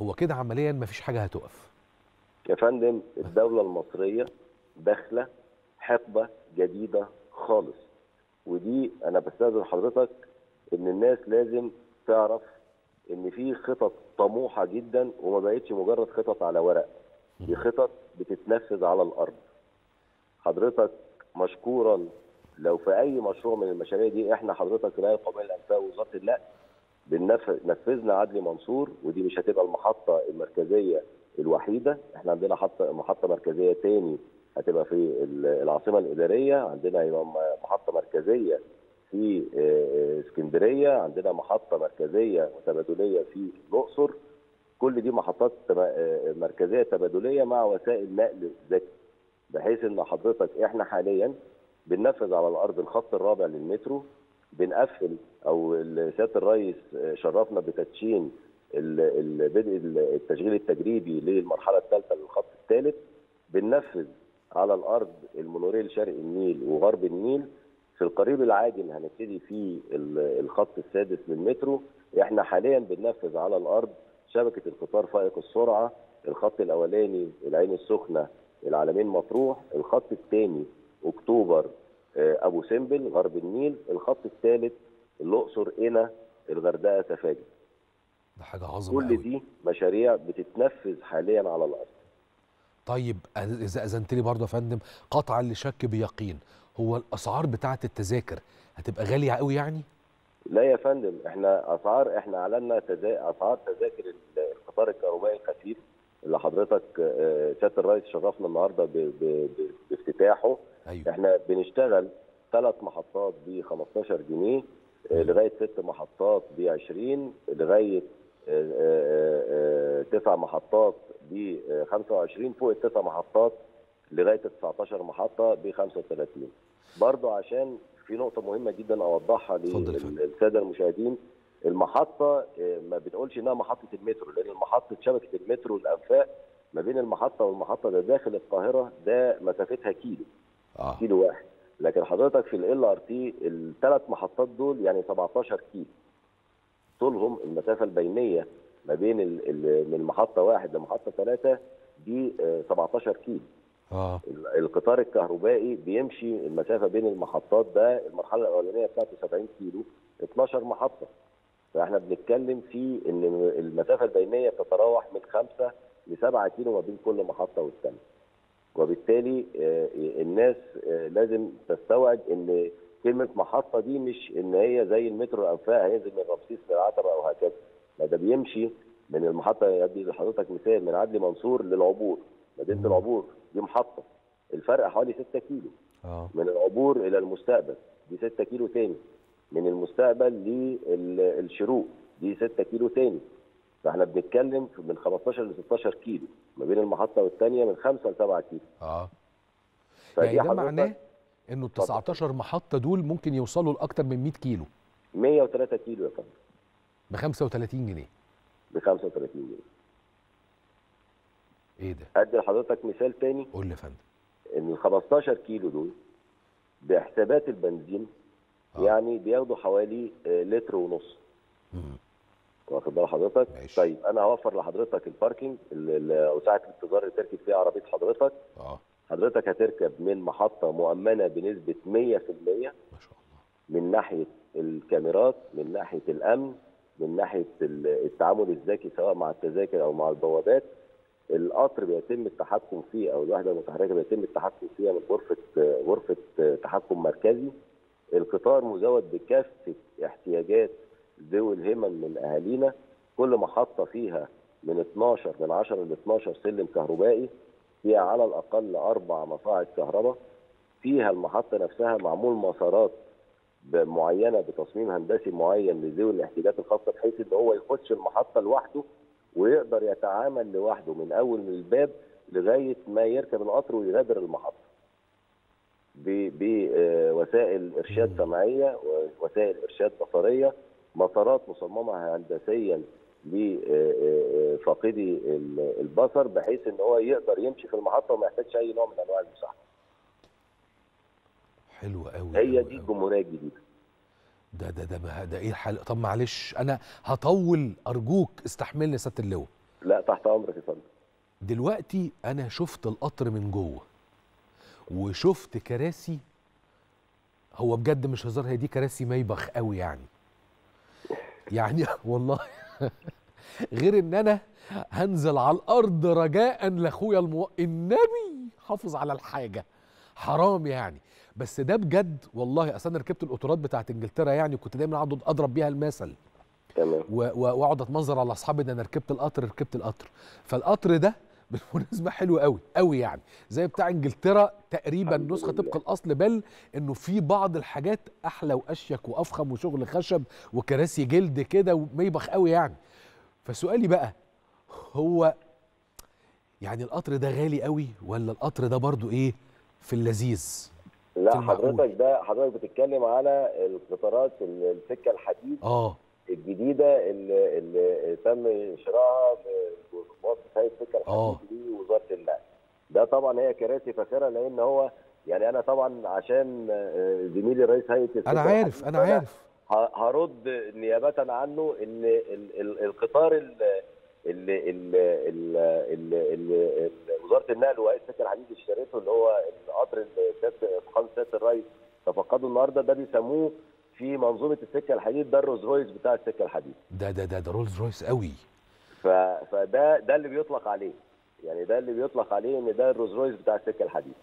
S1: هو كده عمليا مفيش حاجة هتقف.
S3: يا فندم الدولة المصرية داخلة حقبة جديدة خالص. ودي أنا بستأذن حضرتك إن الناس لازم تعرف إن في خطط طموحة جدا وما بقتش مجرد خطط على ورق. دي خطط بتتنفذ على الأرض. حضرتك مشكورا لو في أي مشروع من المشاريع دي إحنا حضرتك الهيئه القوميه للانفاق ووزاره النقل. بننفذ نفذنا عدلي منصور ودي مش هتبقى المحطة المركزية الوحيدة. إحنا عندنا محطه محطة مركزية تاني هتبقى في ال- العاصمة الإدارية عندنا هيبقى محطة مركزية في آه، اسكندرية عندنا محطة مركزية وتبادليه في الأقصر. كل دي محطات آه، مركزية تبادلية مع وسائل نقل ذكي بحيث إن حضرتك إحنا حاليا بننفذ على الأرض الخط الرابع للمترو بنقفل أو سياده الرئيس آه، شرفنا بتدشين بدء ال- التشغيل التجريبي للمرحلة الثالثة للخط الثالث. بننفذ على الأرض المونوريل شرق النيل وغرب النيل. في القريب العاجل هنبتدي في ال- الخط السادس للمترو إحنا حاليا بننفذ على الأرض شبكة القطار فائق السرعة الخط الأولاني العين السخنة العلمين مطروح الخط الثاني أكتوبر آه، أبو سمبل غرب النيل الخط الثالث الأقصر قنا الغردقة سفاجه
S1: ده حاجة عظمة
S3: كل دي مشاريع بتتنفذ حاليا على الأرض.
S1: طيب إذا اذنت لي برضه يا فندم قطعا لشك بيقين. هو الأسعار بتاعة التذاكر هتبقى غالية قوي يعني؟
S3: لا يا فندم إحنا أسعار إحنا أعلنا تزا... أسعار تذاكر ال- القطار الكهربائي الخفيف اللي حضرتك آه، سيادة الرئيس شرفنا النهارده ب... ب... بافتتاحه.
S1: أيوه.
S3: إحنا بنشتغل ثلاث محطات ب 15 جنيه آه، لغاية ست محطات ب 20 لغاية آه، تسع محطات ب 25 فوق التسع محطات لغاية 19 محطة ب 35 برضه عشان في نقطة مهمة جدا
S1: أوضحها.
S3: للسادة المشاهدين المحطة آه، ما بتقولش إنها محطة المترو لأن محطه شبكة المترو الأنفاق ما بين المحطة والمحطة ده داخل القاهرة ده مسافتها كيلو
S1: آه.
S3: كيلو واحد. لكن حضرتك في ال LRT الثلاث محطات دول يعني 17 كيلو. طولهم المسافة البينية ما بين من محطة واحد لمحطة ثلاثة دي آه، 17 كيلو. ال- القطار الكهربائي بيمشي المسافة بين المحطات ده المرحلة الأولانية بتاعته 70 كيلو 12 محطة. فإحنا بنتكلم في إن المسافة البينية بتتراوح من 5 ل 7 كيلو ما بين كل محطة والثانيه وبالتالي آه، الناس آه، لازم تستوعب إن كلمة محطة دي مش إن هي زي المترو الانفاق هينزل من رمسيس للعتبه أو هكذا. لا ده بيمشي من المحطة أدي لحضرتك مثال من عدلي منصور للعبور. مدينه. العبور. دي محطة. الفرق حوالي 6 كيلو.
S1: آه.
S3: من العبور إلى المستقبل. دي 6 كيلو تاني. من المستقبل للشروق دي 6 كيلو تاني. فإحنا بنتكلم من 15 ل 16 كيلو. ما بين المحطة والثانيه من 5 ل 7 كيلو.
S1: آه.
S3: فدي
S1: يعني ده معناه إنه ال 19 محطة دول ممكن يوصلوا لأكتر من 100 كيلو.
S3: 103 كيلو يا فندم.
S1: ب 35 جنيه.
S3: ب 35 جنيه.
S1: إيه ده؟
S3: أدي لحضرتك مثال تاني.
S1: قول لي يا فندم.
S3: إن ال 15 كيلو دول بحسابات البنزين
S1: آه.
S3: يعني بياخدوا حوالي آه، لتر ونص.
S1: مم.
S3: واخد بال حضرتك؟
S1: ماشي.
S3: طيب أنا هوفر لحضرتك الباركينج ساعه الانتظار اللي تركب فيها عربية حضرتك.
S1: آه.
S3: حضرتك هتركب من محطة مؤمنة بنسبة 100%
S1: ما شاء الله.
S3: من ناحية الكاميرات من ناحية الأمن من ناحية ال- التعامل الذكي سواء مع التذاكر أو مع البوابات. القطر بيتم التحكم فيه أو الوحدة المتحركة بيتم التحكم فيها من غرفة غرفة تحكم مركزي. القطار مزود بكافة احتياجات ذوي الهمم من أهالينا. كل محطة فيها من 12 من 10 ل 12 سلم كهربائي. فيها على الأقل أربع مصاعد كهرباء. فيها المحطة نفسها معمول مسارات معينة بتصميم هندسي معين لذوي الاحتياجات الخاصة بحيث إن هو يخش المحطة لوحده ويقدر يتعامل لوحده من أول من الباب لغاية ما يركب القطر ويغادر المحطة. بوسائل إرشاد
S1: مم.
S3: سمعية ووسائل إرشاد بصرية مسارات مصممة هندسيا لفاقدي ال- البصر بحيث إن هو يقدر يمشي في المحطة وما يحتاجش أي نوع من أنواع المساعده.
S1: حلو قوي
S3: هي دي الجمهوريه الجديده.
S1: ده ده ده ما- ده إيه الحل؟ طب معلش أنا هطول أرجوك استحملني يا سيادة اللواء.
S3: لا تحت أمرك يا فندم.
S1: دلوقتي أنا شفت القطر من جوه وشفت كراسي هو بجد مش هزار هي دي كراسي ميبخ قوي يعني. يعني والله غير إن أنا هنزل على الأرض رجاء لأخويا المو... النبي حافظ على الحاجة حرام يعني. بس ده بجد والله أصل أنا ركبت القطارات بتاعت إنجلترا يعني كنت دايما أقعد أضرب بيها المثل.
S3: تمام.
S1: وأقعد أتمنظر على أصحابي ده أنا ركبت القطر ركبت القطر. فالقطر ده بالمناسبة حلو قوي قوي يعني. زي بتاع إنجلترا تقريبا
S3: نسخة.
S1: طبق الأصل بل إنه في بعض الحاجات أحلى وأشيك وأفخم وشغل خشب وكراسي جلد كده وميبخ قوي يعني. فسؤالي بقى هو يعني القطر ده غالي قوي ولا القطر ده برضو إيه في اللذيذ؟
S3: لا. حضرتك ده حضرتك بتتكلم على القطارات ال- السكة الحديد
S1: آه
S3: الجديدة اللي, اللي تم شراءها بواسطة هيئه السكة
S1: آه.
S3: الحديد لوزاره النقل. ده طبعا هي كراسي فاخرة لأن هو يعني أنا طبعا عشان آه، زميلي رئيس هيئة السكة
S1: أنا عارف
S3: الحديد أنا
S1: عارف
S3: هرد نيابة عنه إن ال- ال- القطار ال- اللي اللي اللي اللي وزارة النقل وهيئه السكه الحديد اشترته اللي هو القطر اللي سياده فخامه سياده الرئيس تفقده النهارده ده بيسموه في منظومة السكة الحديد ده الرولز رويس بتاع السكة الحديد.
S1: ده ده ده ده رولز رويس قوي.
S3: ف... فده ده اللي بيطلق عليه. يعني ده اللي بيطلق عليه إن ده الرولز رويس بتاع السكة الحديد.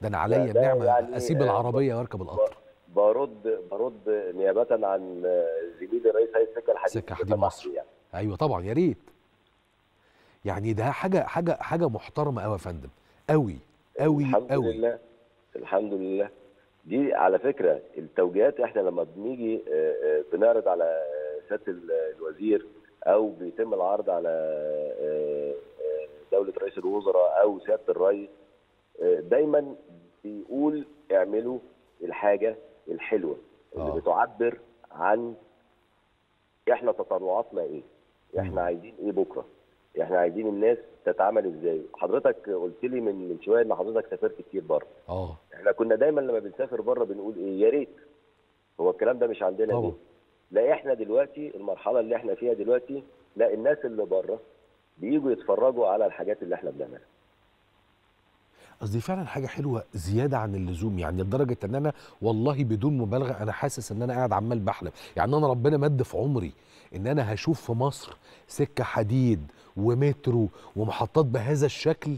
S1: ده أنا عليا النعمه
S3: يعني،
S1: أسيب
S3: آه،
S1: العربية وأركب القطر.
S3: برد برد نيابه عن زميلي رئيس هيئه السكه الحديد
S1: الحديد
S3: سمح
S1: مصر.
S3: يعني.
S1: أيوه طبعا يا ريت يعني ده حاجة حاجة حاجة محترمة قوي يا فندم قوي قوي
S3: الحمد
S1: قوي
S3: لله الحمد لله دي على فكرة التوجيهات إحنا لما بنيجي آه، آه، بنعرض على سيادة ال- الوزير أو بيتم العرض على آه، دولة رئيس الوزراء أو سيادة الرئيس دايما بيقول اعملوا الحاجة الحلوة اللي
S1: آه.
S3: بتعبر عن إحنا تطلعاتنا
S1: إيه.
S3: إحنا عايزين إيه بكرة؟ إحنا عايزين الناس تتعامل إزاي؟ حضرتك قلت لي من من شوية ان حضرتك سافرت كتير بره.
S1: آه.
S3: إحنا كنا دايما لما بنسافر بره بنقول إيه؟ يا ريت. هو الكلام ده مش عندنا
S1: طبعا.
S3: ليه؟ لا إحنا دلوقتي المرحلة اللي إحنا فيها دلوقتي لا الناس اللي بره بييجوا يتفرجوا على الحاجات اللي إحنا بنعملها.
S1: قصدي فعلا حاجة حلوة زيادة عن اللزوم يعني لدرجة إن أنا والله بدون مبالغة أنا حاسس إن أنا قاعد عمال بحلم. يعني أنا ربنا مد في عمري إن أنا هشوف في مصر سكة حديد ومترو ومحطات بهذا الشكل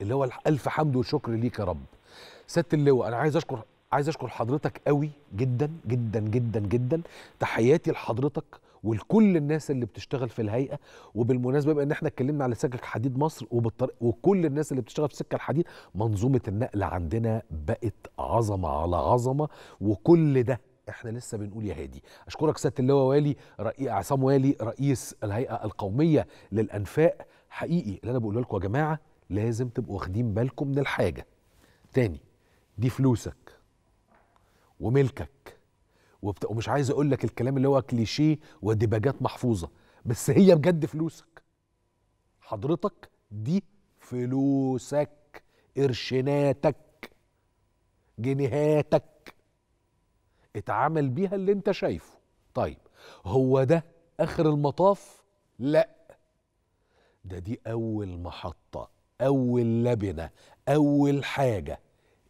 S1: اللي هو ألف حمد وشكر ليك يا رب. سياده اللواء أنا عايز أشكر عايز أشكر حضرتك قوي جدا جدا جدا جدا. تحياتي لحضرتك ولكل الناس اللي بتشتغل في الهيئة. وبالمناسبة بما إن إحنا اتكلمنا على سكك حديد مصر وكل الناس اللي بتشتغل في سكه الحديد منظومة النقل عندنا بقت عظمة على عظمة وكل ده إحنا لسه بنقول يا هادي. أشكرك سياده اللواء والي رئي عصام والي رئيس الهيئة القومية للأنفاق. حقيقي اللي أنا بقوله لكم يا جماعة لازم تبقوا واخدين بالكم من الحاجة. تاني دي فلوسك وملكك. وبت... ومش عايز أقول لك الكلام اللي هو كليشيه ودباجات محفوظة بس هي بجد فلوسك. حضرتك دي فلوسك قرشيناتك جنيهاتك. اتعامل بيها اللي انت شايفه. طيب هو ده آخر المطاف؟ لا. ده دي أول محطة أول لبنة أول حاجة.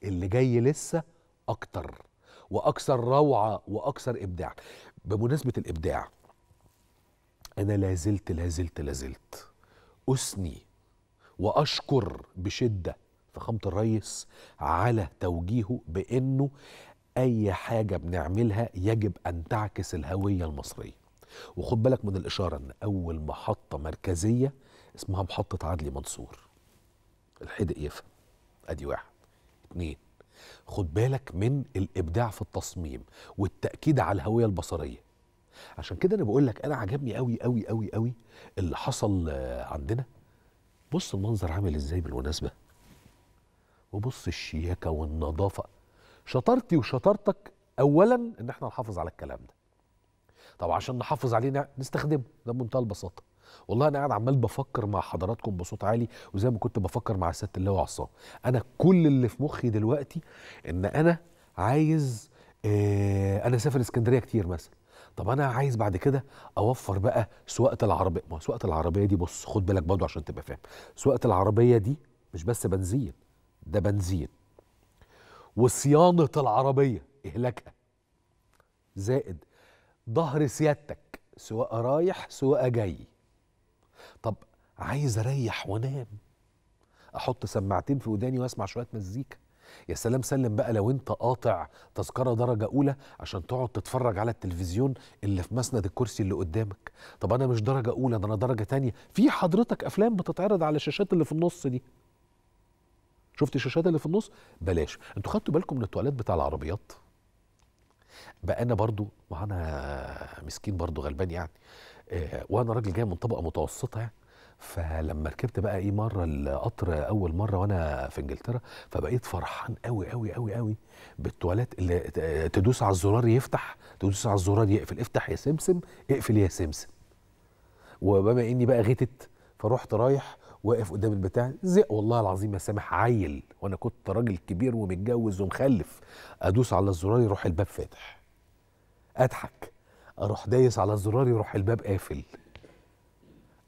S1: اللي جاي لسه أكتر وأكثر روعة وأكثر إبداع. بمناسبة الإبداع أنا لازلت لازلت لازلت أثني وأشكر بشدة فخامة الرئيس على توجيهه بأنه أي حاجة بنعملها يجب أن تعكس الهوية المصرية. وخد بالك من الإشارة إن أول محطة مركزية اسمها محطة عدلي منصور. الحدق يفهم. أدي واحد. اتنين. خد بالك من الإبداع في التصميم والتأكيد على الهوية البصرية. عشان كده أنا بقول لك أنا عجبني قوي قوي قوي قوي اللي حصل عندنا. بص المنظر عامل إزاي بالمناسبة. وبص الشياكة والنظافة. شطارتي وشطارتك اولا إن إحنا نحافظ على الكلام ده. طب عشان نحافظ عليه نستخدمه. ده بمنتهى البساطة. والله أنا قاعد عمال بفكر مع حضراتكم بصوت عالي وزي ما كنت بفكر مع سياده اللواء عصام أنا كل اللي في مخي دلوقتي إن أنا عايز آه أنا أسافر إسكندرية كتير مثلا. طب أنا عايز بعد كده أوفر بقى سواقة العربيه ما سواقة العربية دي بص خد بالك برضه عشان تبقى فاهم. سواقة العربية دي مش بس بنزين ده بنزين. وصيانة العربية إهلاكها. زائد ظهر سيادتك سواء رايح سواء جاي. طب عايز أريح وأنام. أحط سماعتين في وداني وأسمع شوية مزيكا. يا سلام سلم بقى لو أنت قاطع تذكرة درجة أولى عشان تقعد تتفرج على التلفزيون اللي في مسند الكرسي اللي قدامك. طب أنا مش درجة أولى ده أنا درجة تانية. في حضرتك أفلام بتتعرض على الشاشات اللي في النص دي. شفت الشاشات اللي في النص؟ بلاش. أنتوا خدتوا بالكم من التواليت بتاع العربيات؟ بقى أنا برضو ما أنا مسكين برضو غلبان يعني. آه، وأنا راجل جاي من طبقة متوسطة يعني. فلما ركبت بقى إيه مرة القطر اول مرة وأنا في انجلترا فبقيت فرحان قوي قوي قوي قوي بالتواليت اللي تدوس على الزرار يفتح تدوس على الزرار يقفل. افتح يا سمسم اقفل يا سمسم. وبما اني بقى غتت فرحت رايح واقف قدام البتاع زي والله العظيم يا سامح عيل. وأنا كنت راجل كبير ومتجوز ومخلف. أدوس على الزرار يروح الباب فاتح. أضحك. أروح دايس على الزرار يروح الباب قافل.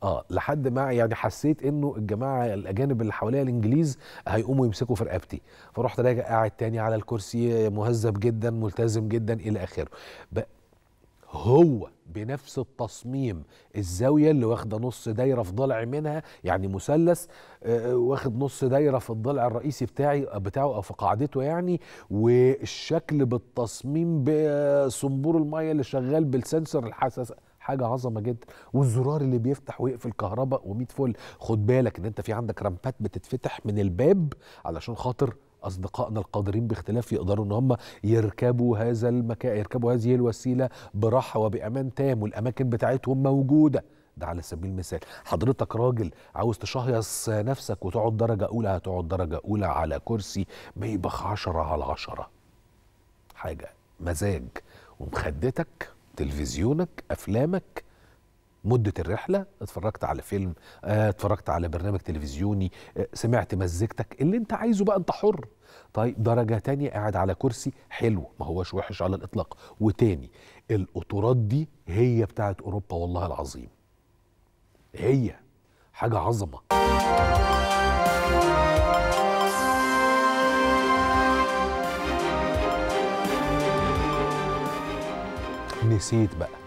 S1: آه لحد ما يعني حسيت إنه الجماعة الأجانب اللي حواليا الإنجليز هيقوموا يمسكوا في رقبتي. فرحت راجع قاعد تاني على الكرسي مهذب جدا ملتزم جدا إلى آخره. هو بنفس التصميم. الزاوية اللي واخدة نص دايرة في ضلع منها يعني مثلث آه، واخد نص دايرة في الضلع الرئيسي بتاعي بتاعه أو في قاعدته يعني. والشكل بالتصميم بصنبور المية اللي شغال بالسنسور الحساس حاجة عظمة جدا. والزرار اللي بيفتح ويقفل كهرباء و100 فل. خد بالك إن أنت في عندك رامبات بتتفتح من الباب علشان خاطر أصدقائنا القادرين باختلاف يقدروا إن هم يركبوا هذا المكان يركبوا هذه الوسيلة براحة وبأمان تام والأماكن بتاعتهم موجودة. ده على سبيل المثال. حضرتك راجل عاوز تشهيص نفسك وتقعد درجة أولى هتقعد درجة أولى على كرسي ميبخ عشرة على عشرة. حاجة مزاج. ومخدتك تلفزيونك أفلامك مدة الرحلة اتفرجت على فيلم آه، اتفرجت على برنامج تلفزيوني آه، سمعت مزيكتك اللي انت عايزه بقى انت حر. طيب درجة تانية قاعد على كرسي حلو ما هوش وحش على الإطلاق. وتاني القطورات دي هي بتاعت أوروبا والله العظيم. هي حاجة عظمة. نسيت بقى.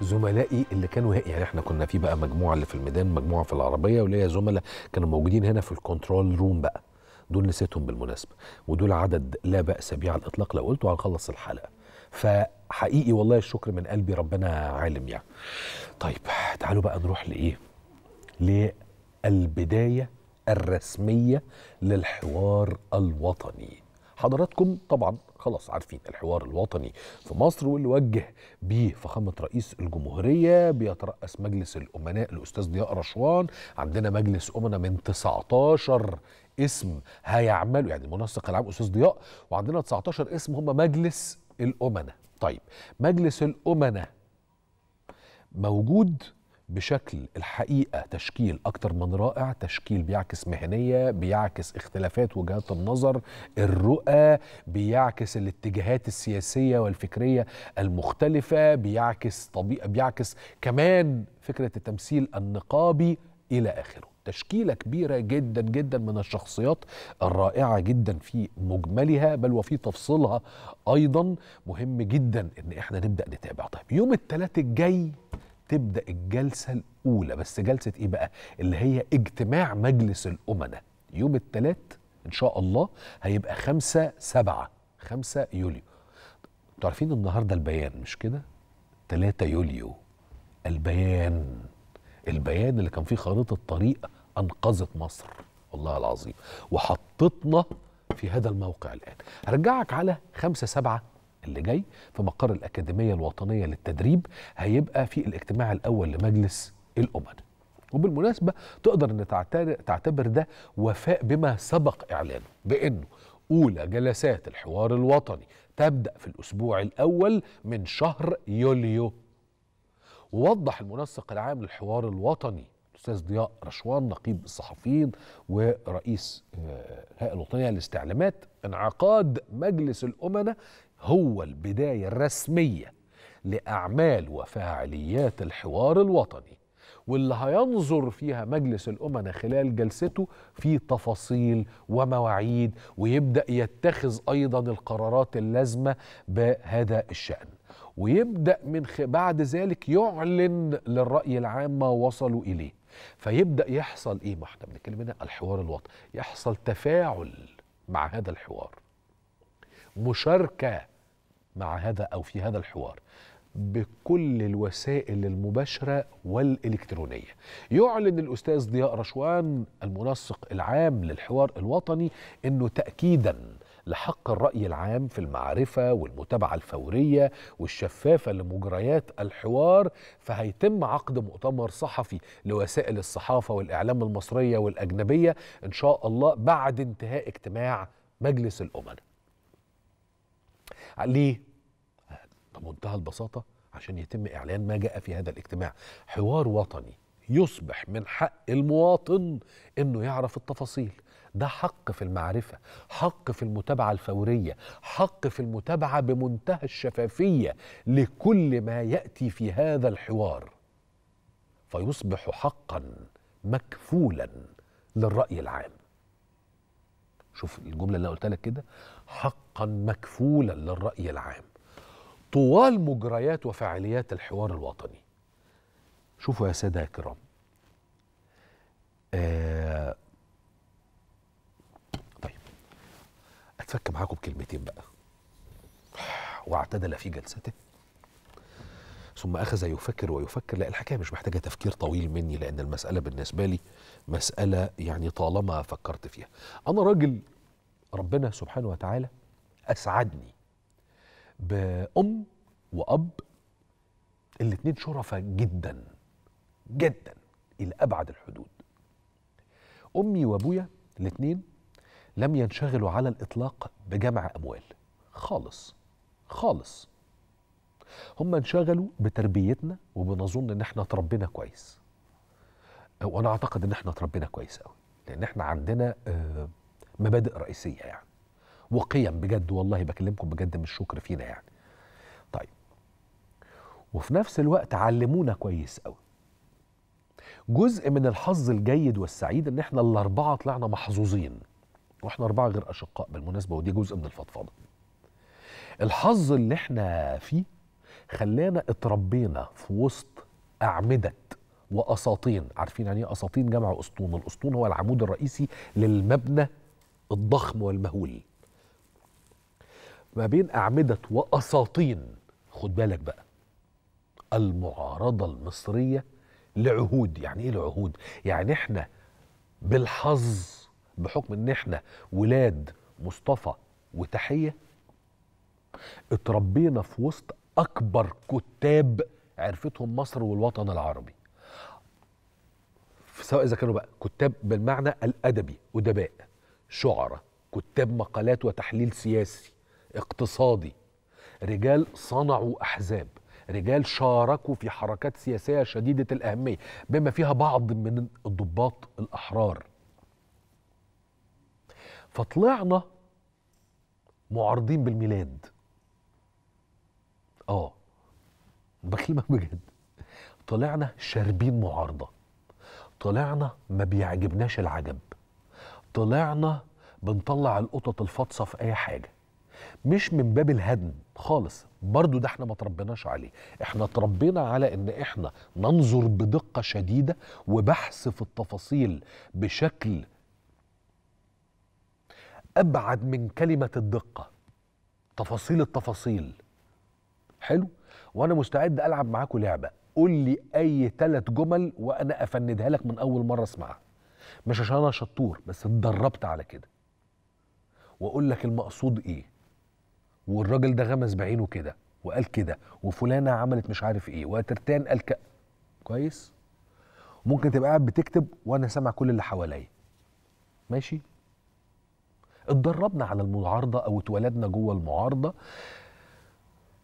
S1: زملائي اللي كانوا يعني إحنا كنا في بقى مجموعة اللي في الميدان مجموعة في العربية وليا زملاء كانوا موجودين هنا في ال control room بقى. دول نسيتهم بالمناسبة. ودول عدد لا بأس به على الإطلاق لو قلته هنخلص الحلقة. فحقيقي والله الشكر من قلبي ربنا عالم يعني. طيب تعالوا بقى نروح لإيه؟ للبداية الرسمية للحوار الوطني. حضراتكم طبعا خلاص عارفين الحوار الوطني في مصر واللي وجه بيه فخامة رئيس الجمهورية بيترأس مجلس الأمناء الأستاذ ضياء رشوان. عندنا مجلس أمنا من 19 اسم هيعملوا يعني المنسق العام أستاذ ضياء. وعندنا 19 اسم هم مجلس الأمناء طيب مجلس الأمناء موجود بشكل الحقيقة تشكيل أكتر من رائع تشكيل بيعكس مهنية بيعكس اختلافات وجهات النظر الرؤى بيعكس الاتجاهات السياسية والفكرية المختلفة بيعكس طبيعة بيعكس كمان فكرة التمثيل النقابي إلى آخره. تشكيلة كبيرة جدا جدا من الشخصيات الرائعة جدا في مجملها بل وفي تفصيلها أيضا مهم جدا إن إحنا نبدأ نتابع. طيب يوم الثلاث الجاي تبدأ الجلسة الأولى. بس جلسة إيه بقى؟ اللي هي اجتماع مجلس الأمناء. يوم الثلاث إن شاء الله هيبقى خمسة سبعة خمسة يوليو. أنتوا عارفين النهارده البيان مش كده؟ 3 يوليو. البيان. البيان اللي كان فيه خريطة طريق أنقذت مصر. والله العظيم. وحطتنا في هذا الموقع الآن. هرجعك على خمسة سبعة اللي جاي في مقر الأكاديمية الوطنية للتدريب هيبقى في الاجتماع الأول لمجلس الأمناء وبالمناسبة تقدر أن تعتبر- تعتبر ده وفاء بما سبق إعلانه بأنه أولى جلسات الحوار الوطني تبدأ في الأسبوع الأول من شهر يوليو. ووضح المنسق العام للحوار الوطني الأستاذ ضياء رشوان نقيب الصحفيين ورئيس آه، الهيئة الوطنية للاستعلامات انعقاد مجلس الامناء هو البداية الرسمية لأعمال وفاعليات الحوار الوطني واللي هينظر فيها مجلس الامناء خلال جلسته في تفاصيل ومواعيد ويبدأ يتخذ أيضا القرارات اللازمة بهذا الشأن. ويبدأ من خ... بعد ذلك يعلن للرأي العام ما وصلوا إليه. فيبدأ يحصل إيه ما إحنا بنتكلم هنا؟ الحوار الوطني. يحصل تفاعل مع هذا الحوار. مشاركة مع هذا أو في هذا الحوار بكل الوسائل المباشرة والإلكترونية. يعلن الأستاذ ضياء رشوان المنسق العام للحوار الوطني إنه تاكيدا لحق الرأي العام في المعرفة والمتابعة الفورية والشفافة لمجريات الحوار فهيتم عقد مؤتمر صحفي لوسائل الصحافة والإعلام المصرية والأجنبية إن شاء الله بعد انتهاء اجتماع مجلس الامناء. ليه؟ بمنتهى البساطة عشان يتم إعلان ما جاء في هذا الاجتماع. حوار وطني يصبح من حق المواطن إنه يعرف التفاصيل. ده حق في المعرفة حق في المتابعة الفورية حق في المتابعة بمنتهى الشفافية لكل ما يأتي في هذا الحوار. فيصبح حقا مكفولا للرأي العام. شوف الجملة اللي قلت لك كده حقا مكفولا للرأي العام. طوال مجريات وفعاليات الحوار الوطني. شوفوا يا سادة يا كرام آه طيب. أتفك معاكم بكلمتين بقى. واعتدل في جلسته. ثم أخذ يفكر ويفكر لا الحكاية مش محتاجة تفكير طويل مني لأن المسألة بالنسبة لي مسألة يعني طالما فكرت فيها. أنا راجل ربنا سبحانه وتعالى أسعدني بأم وأب الاتنين شرفاء جدا جدا إلى أبعد الحدود. أمي وأبويا الاتنين لم ينشغلوا على الإطلاق بجمع أموال. خالص خالص. هم انشغلوا بتربيتنا وبنظن إن إحنا اتربينا كويس. وأنا أعتقد إن إحنا اتربينا كويس قوي لأن إحنا عندنا آه، مبادئ رئيسية يعني. وقيم بجد والله بكلمكم بجد مش شكر فينا يعني. طيب. وفي نفس الوقت علمونا كويس قوي جزء من الحظ الجيد والسعيد إن إحنا الأربعة طلعنا محظوظين. وإحنا أربعة غير أشقاء بالمناسبة ودي جزء من الفضفضة. الحظ اللي إحنا فيه خلانا اتربينا في وسط أعمدة وأساطين. عارفين يعني إيه أساطين؟ جمع أسطون. الأسطون هو العمود الرئيسي للمبنى الضخم والمهول. ما بين أعمدة وأساطين. خد بالك بقى. المعارضة المصرية لعهود. يعني إيه لعهود؟ يعني إحنا بالحظ بحكم إن إحنا ولاد مصطفى وتحية اتربينا في وسط أكبر كتاب عرفتهم مصر والوطن العربي. سواء إذا كانوا بقى كتاب بالمعنى الأدبي أدباء شعراء كتاب مقالات وتحليل سياسي. اقتصادي. رجال صنعوا أحزاب. رجال شاركوا في حركات سياسية شديدة الأهمية بما فيها بعض من الضباط الأحرار. فطلعنا معارضين بالميلاد. آه بكلمك بجد. طلعنا شاربين معارضة. طلعنا ما بيعجبناش العجب. طلعنا بنطلع القطط الفاطسة في أي حاجة. مش من باب الهدم خالص. برضو ده إحنا ما تربيناش عليه. إحنا اتربينا على ان إحنا ننظر بدقة شديدة وبحث في التفاصيل بشكل أبعد من كلمة الدقة. تفاصيل التفاصيل. حلو؟ وأنا مستعد ألعب معاكم لعبة. قول لي أي ثلاث جمل وأنا أفندها لك من أول مرة أسمعها. مش عشان أنا شطور بس اتدربت على كده. وأقول لك المقصود إيه. والراجل ده غمز بعينه كده وقال كده وفلانة عملت مش عارف إيه وترتان قال ك... كويس؟ ممكن تبقى قاعد بتكتب وأنا سامع كل اللي حواليا. ماشي؟ اتدربنا على المعارضة أو اتولدنا جوه المعارضة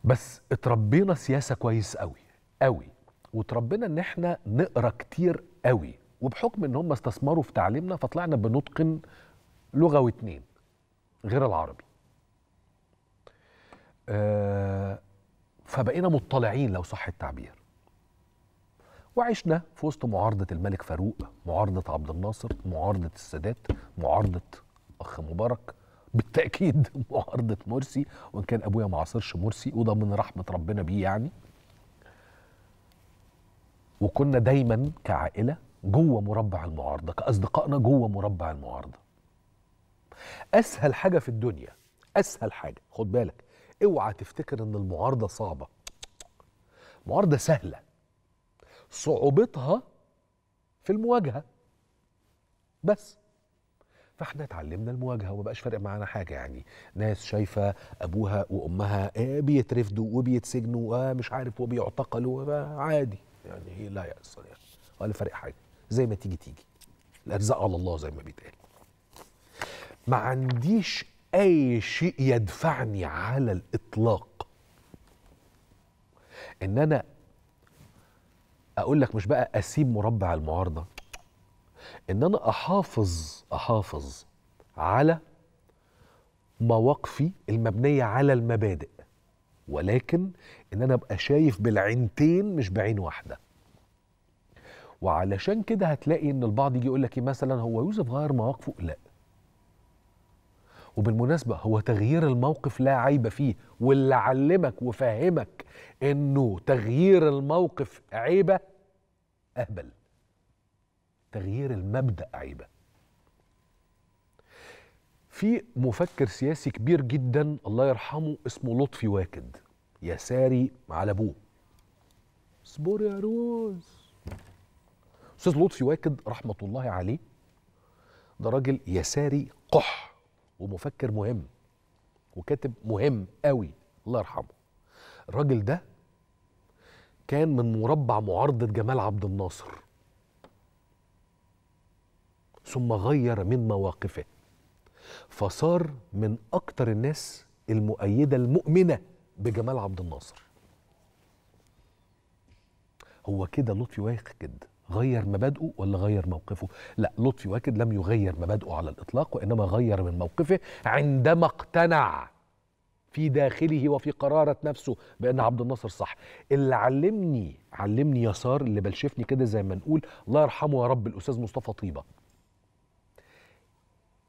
S1: بس اتربينا سياسة كويس قوي قوي وتربينا إن إحنا نقرأ كتير قوي وبحكم إن هم استثمروا في تعليمنا فطلعنا بنتقن لغة واتنين غير العربي. فبقينا مطلعين لو صح التعبير. وعشنا في وسط معارضة الملك فاروق معارضة عبد الناصر معارضة السادات معارضة أخ مبارك بالتأكيد معارضة مرسي وإن كان أبويا ما عاصرش مرسي وده من رحمة ربنا بيه يعني. وكنا دايما كعائلة جوه مربع المعارضة كأصدقائنا جوه مربع المعارضة. أسهل حاجة في الدنيا أسهل حاجة خد بالك اوعى تفتكر إن المعارضة صعبة. معارضة سهلة. صعوبتها في المواجهة. بس. فإحنا اتعلمنا المواجهة وما بقاش فارق معانا حاجة يعني. ناس شايفة أبوها وأمها بيترفدوا وبيتسجنوا ومش عارف وبيعتقلوا عادي. يعني هي لا يأثر يعني. ولا فارق حاجة. زي ما تيجي تيجي. الارزاق على الله زي ما بيتقال. ما عنديش أي شيء يدفعني على الإطلاق. إن أنا أقول لك مش بقى أسيب مربع المعارضة. إن أنا أحافظ أحافظ على مواقفي المبنية على المبادئ. ولكن إن أنا أبقى شايف بالعينتين مش بعين واحدة. وعلشان كده هتلاقي إن البعض يجي يقول لك إيه مثلا هو يوسف غير مواقفه؟ لا. وبالمناسبة هو تغيير الموقف لا عيب فيه واللي علمك وفهمك إنه تغيير الموقف عيبة أهبل. تغيير المبدأ عيبة. في مفكر سياسي كبير جدا الله يرحمه اسمه لطفي واكد. يساري على أبوه. اصبر يا روز. أستاذ لطفي واكد رحمة الله عليه ده راجل يساري قح. ومفكر مهم وكاتب مهم قوي الله يرحمه. الراجل ده كان من مربع معارضة جمال عبد الناصر. ثم غير من مواقفه. فصار من أكتر الناس المؤيدة المؤمنة بجمال عبد الناصر. هو كده لطفي واكد غير مبادئه ولا غير موقفه. لا لطفي واكد لم يغير مبادئه على الإطلاق وإنما غير من موقفه عندما اقتنع في داخله وفي قرارة نفسه بأن عبد الناصر صح. اللي علمني علمني يسار اللي بلشفني كده زي ما نقول الله يرحمه يا رب الأستاذ مصطفى طيبة.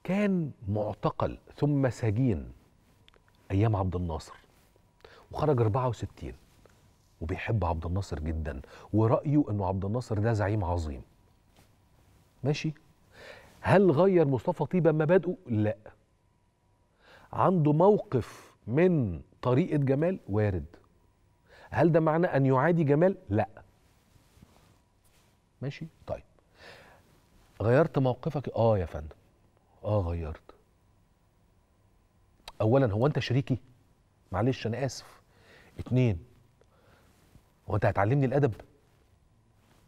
S1: كان معتقل ثم سجين أيام عبد الناصر وخرج 64 وبيحب عبد الناصر جدا ورأيه أنه عبد الناصر ده زعيم عظيم. ماشي؟ هل غير مصطفى طيبة مبادئه؟ لا. عنده موقف من طريقة جمال وارد. هل ده معناه أن يعادي جمال؟ لا. ماشي؟ طيب. غيرت موقفك؟ آه يا فندم. آه غيرت. اولا هو أنت شريكي؟ معلش أنا آسف. اتنين هو انت هتعلمني الأدب.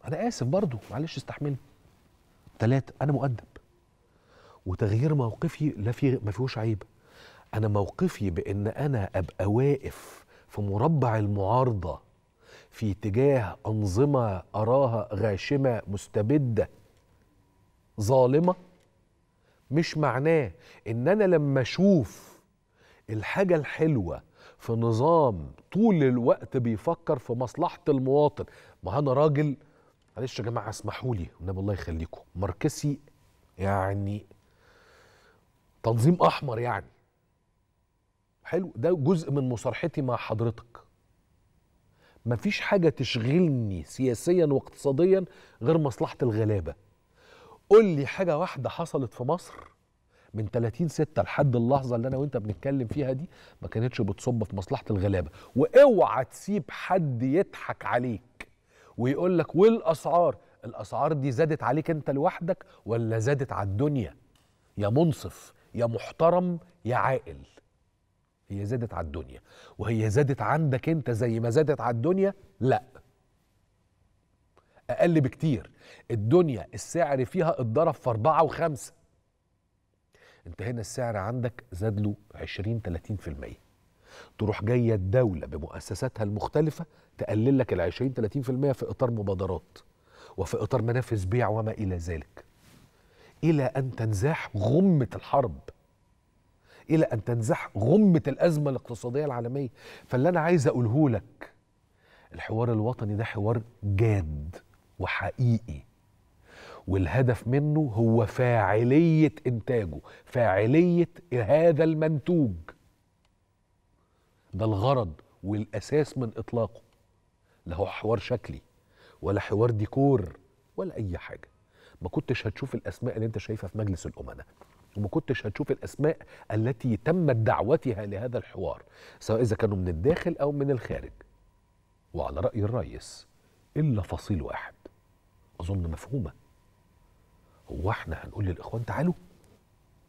S1: أنا آسف برضو معلش استحملني. تلاتة أنا مؤدب. وتغيير موقفي لا في ما فيهوش عيب. أنا موقفي بإن أنا أبقى واقف في مربع المعارضة في اتجاه أنظمة أراها غاشمة مستبدة ظالمة مش معناه إن أنا لما أشوف الحاجة الحلوة في نظام طول الوقت بيفكر في مصلحة المواطن. ما أنا راجل معلش يا جماعة اسمحوا لي. والنبي الله يخليكم. ماركسي يعني تنظيم أحمر يعني. حلو. ده جزء من مصارحتي مع حضرتك. مفيش حاجة تشغلني سياسيا واقتصاديا غير مصلحة الغلابة. قول لي حاجة واحدة حصلت في مصر من 30 6 لحد اللحظة اللي أنا وأنت بنتكلم فيها دي ما كانتش بتصب في مصلحة الغلابة. واوعى تسيب حد يضحك عليك ويقول لك والأسعار؟ الأسعار دي زادت عليك أنت لوحدك ولا زادت على الدنيا؟ يا منصف يا محترم يا عاقل. هي زادت على الدنيا. وهي زادت عندك أنت زي ما زادت على الدنيا؟ لا. أقل بكتير. الدنيا السعر فيها اتضرب في أربعة وخمسة. انت هنا السعر عندك زاد له 20 30% تروح جاية الدولة بمؤسساتها المختلفة تقلل لك ال 20 30% في إطار مبادرات وفي إطار منافذ بيع وما إلى ذلك. إلى أن تنزاح غمة الحرب. إلى أن تنزاح غمة الأزمة الاقتصادية العالمية. فاللي أنا عايز أقوله لك الحوار الوطني ده حوار جاد وحقيقي. والهدف منه هو فاعلية إنتاجه فاعلية هذا المنتوج. ده الغرض والأساس من إطلاقه. لا هو حوار شكلي ولا حوار ديكور ولا أي حاجة. ما كنتش هتشوف الأسماء اللي أنت شايفها في مجلس الأمناء. وما كنتش هتشوف الأسماء التي تمت دعوتها لهذا الحوار سواء إذا كانوا من الداخل أو من الخارج. وعلى رأي الرئيس إلا فصيل واحد. أظن مفهومة. هو إحنا هنقول للإخوان تعالوا.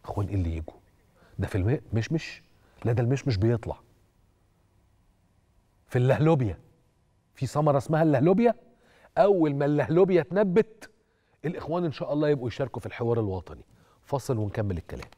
S1: إخوان إيه اللي يجوا؟ ده في الماء مش مش. لا ده المشمش بيطلع. في اللهلوبيا. في ثمرة اسمها اللهلوبيا. أول ما اللهلوبيا تنبت الإخوان إن شاء الله يبقوا يشاركوا في الحوار الوطني. فصل ونكمل الكلام.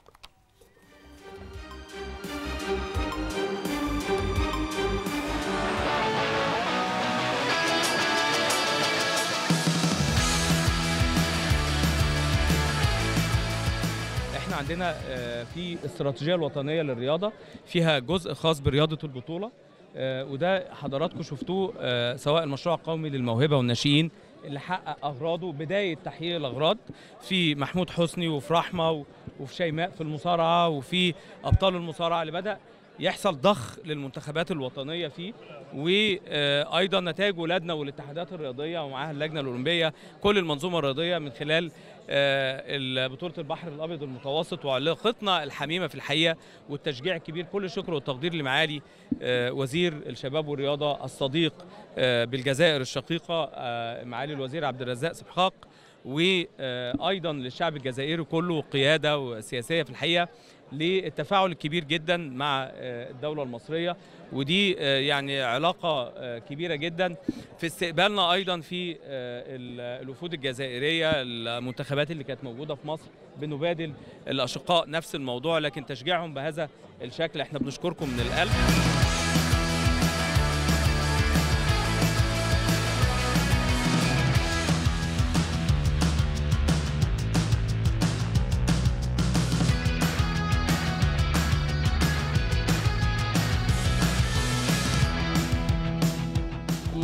S4: عندنا آه، في الاستراتيجيه الوطنية للرياضة فيها جزء خاص برياضة البطولة آه، وده حضراتكم شفتوه آه، سواء المشروع القومي للموهبة والناشئين اللي حقق أغراضه بداية تحقيق الأغراض في محمود حسني وفي رحمة وفي شيماء في المصارعة وفي أبطال المصارعة اللي بدأ. يحصل ضخ للمنتخبات الوطنية فيه وأيضا نتائج ولادنا والاتحادات الرياضية ومعاها اللجنة الأولمبية كل المنظومة الرياضية من خلال آه، بطولة البحر الأبيض المتوسط وعلاقتنا الحميمة في الحقيقة والتشجيع الكبير. كل الشكر والتقدير لمعالي آه، وزير الشباب والرياضة الصديق آه، بالجزائر الشقيقة معالي الوزير عبد الرزاق سبحاق وأيضا للشعب الجزائري كله قيادة وسياسية في الحقيقة. للتفاعل الكبير جدا مع آه، الدولة المصرية. ودي آه، يعني علاقة آه، كبيرة جدا في استقبالنا أيضا في ال- الوفود الجزائرية المنتخبات اللي كانت موجودة في مصر بنبادل الأشقاء نفس الموضوع لكن تشجيعهم بهذا الشكل. إحنا بنشكركم من القلب.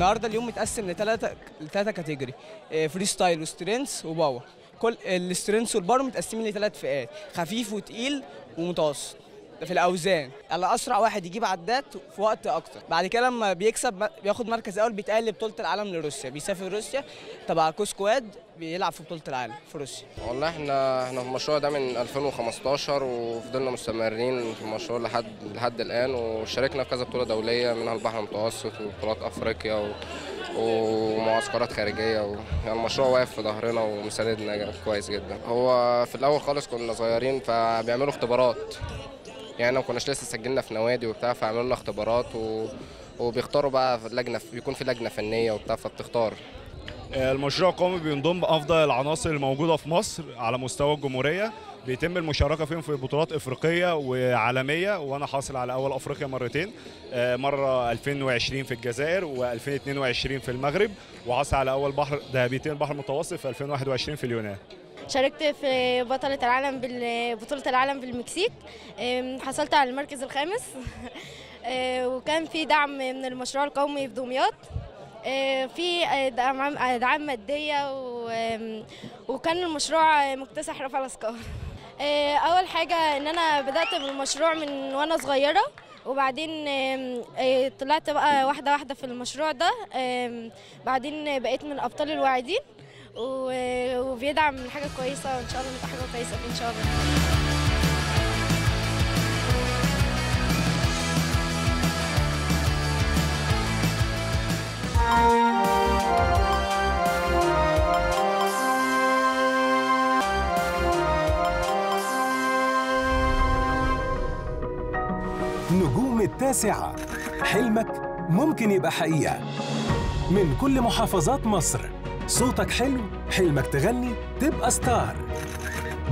S5: النهارده اليوم متقسم لثلاثه لثلاثه category freestyle و strength و power. كل ال strength وال power متقسمين لثلاث فئات خفيف وتقيل ومتوسط. في الأوزان على أسرع واحد يجيب عدات في وقت أكتر. بعد كده لما بيكسب بياخد مركز أول بيتقل بطوله العالم لروسيا. بيسافر روسيا تبع كوسكواد بيلعب في بطولة العالم في روسيا.
S6: والله إحنا إحنا في المشروع ده من 2015 وفضلنا مستمرين في المشروع لحد لحد الآن وشاركنا في كذا بطولة دولية منها البحر المتوسط وبطولات أفريقيا و... ومعسكرات خارجية و... يعني المشروع واقف في ظهرنا ومساندنا كويس جدا. هو في الأول خالص كنا صغيرين فبيعملوا اختبارات. يعني ما كناش لسه سجلنا في نوادي وبتاع فعملوا لنا اختبارات و... وبيختاروا بقى في اللجنه بيكون في لجنة فنية وبتاع فبتختار.
S7: المشروع القومي بينضم بافضل العناصر الموجودة في مصر على مستوى الجمهورية. بيتم المشاركة فيهم في بطولات إفريقية وعالمية وأنا حاصل على أول أفريقيا مرتين مرة 2020 في الجزائر و2022 في المغرب وحصل على أول بحر ذهبيتين البحر المتوسط في 2021 في اليونان.
S8: شاركت في بطلة العالم بطولة العالم في المكسيك حصلت على المركز الخامس. وكان في دعم من المشروع القومي في دمياط في دعم مادية وكان المشروع مكتسح رفع الأثقال. أول حاجة إن أنا بدأت بالمشروع من وأنا صغيرة وبعدين طلعت بقى واحدة واحدة في المشروع ده. بعدين بقيت من أبطال الواعدين وبيدعم حاجة كويسة وإن شاء الله نبقى حاجة كويسة إن شاء الله.
S9: نجوم التاسعة. حلمك ممكن يبقى حقيقة. من كل محافظات مصر صوتك حلو حلمك تغني تبقى ستار.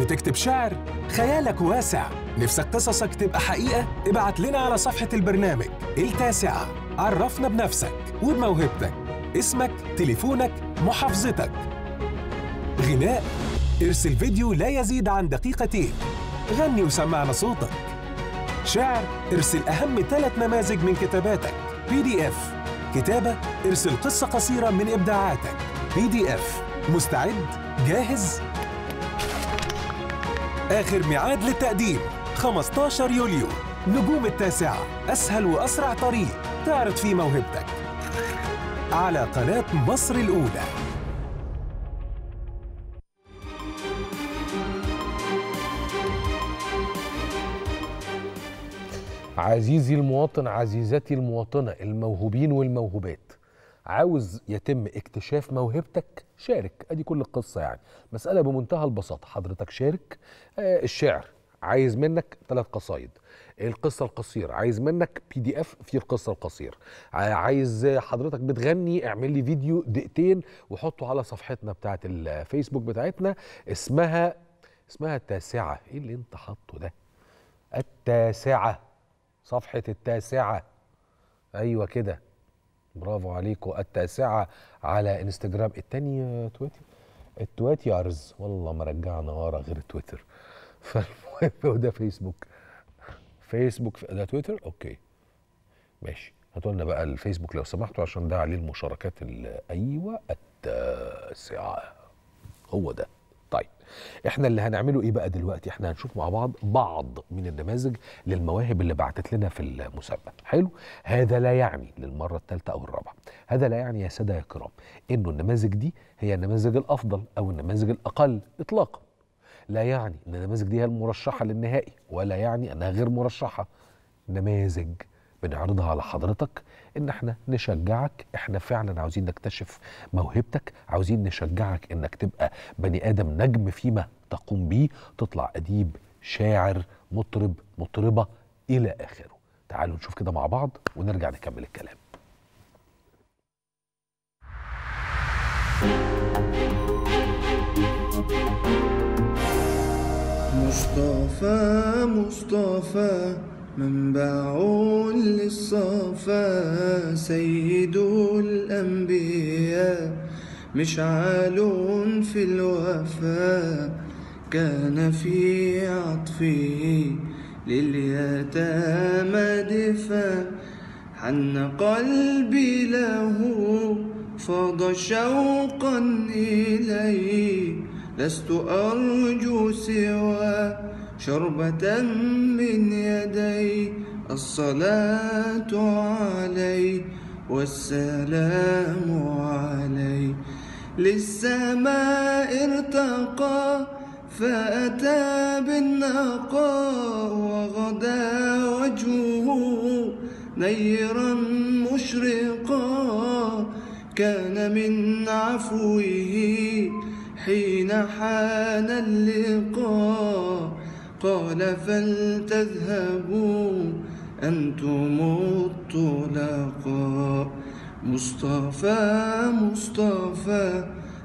S9: بتكتب شعر خيالك واسع. نفسك قصصك تبقى حقيقة؟ ابعت لنا على صفحة البرنامج التاسعة. عرفنا بنفسك وبموهبتك. اسمك تليفونك محافظتك. غناء. ارسل فيديو لا يزيد عن دقيقتين. غني وسمعنا صوتك. شعر. ارسل أهم ثلاث نماذج من كتاباتك. PDF كتابة. ارسل قصة قصيرة من إبداعاتك. PDF مستعد؟ جاهز؟ آخر ميعاد للتقديم. 15 يوليو. نجوم التاسعة أسهل وأسرع طريق. تعرض فيه موهبتك. على قناة مصر الأولى.
S1: عزيزي المواطن عزيزتي المواطنة الموهوبين والموهوبات عاوز يتم اكتشاف موهبتك؟ شارك. أدي كل القصة يعني. مسألة بمنتهى البساطة. حضرتك شارك. آه الشعر. عايز منك ثلاث قصايد. القصة القصيرة عايز منك بي دي اف في القصة القصيرة. عايز حضرتك بتغني اعمل لي فيديو دقيقتين وحطه على صفحتنا بتاعت الفيسبوك بتاعتنا اسمها اسمها التاسعة. إيه اللي انت حاطه ده؟ التاسعة. صفحة التاسعة. أيوة كده. برافو عليكم. التاسعة على انستجرام. التاني تويتر التويتيرز والله ما رجعنا ورا غير التويتر فالمهم ده فيسبوك. فيسبوك ده تويتر؟ okay. ماشي. هاتوا لنا بقى الفيسبوك لو سمحتوا عشان ده عليه المشاركات أيوه التاسعة. هو ده. طيب. إحنا اللي هنعمله إيه بقى دلوقتي؟ إحنا هنشوف مع بعض بعض من النماذج للمواهب اللي بعتت لنا في المسابقة. حلو؟ هذا لا يعني للمرة الثالثة أو الرابعة. هذا لا يعني يا سادة يا كرام إنه النماذج دي هي النماذج الأفضل أو النماذج الأقل اطلاقا. لا يعني إن النماذج دي هي المرشحة للنهائي ولا يعني أنها غير مرشحة. نماذج بنعرضها على حضرتك إن إحنا نشجعك إحنا فعلا عاوزين نكتشف موهبتك عاوزين نشجعك إنك تبقى بني آدم نجم فيما تقوم بيه تطلع أديب شاعر مطرب مطربة إلى آخره. تعالوا نشوف كده مع بعض ونرجع نكمل الكلام.
S10: مصطفى مصطفى منبع للصفا سيد الأنبياء مشعل في الوفاء كان في عطفه لليتامى دفا. حن قلبي له فاض شوقا إليه لست أرجو سوى شربة من يدي الصلاة عليه والسلام عليه للسماء ارتقى فأتى بالنقاء وغدا وجهه نيرا مشرقا. كان من عفوه حين حان اللقاء قال فلتذهبوا أنتم الطلقاء. مصطفى مصطفى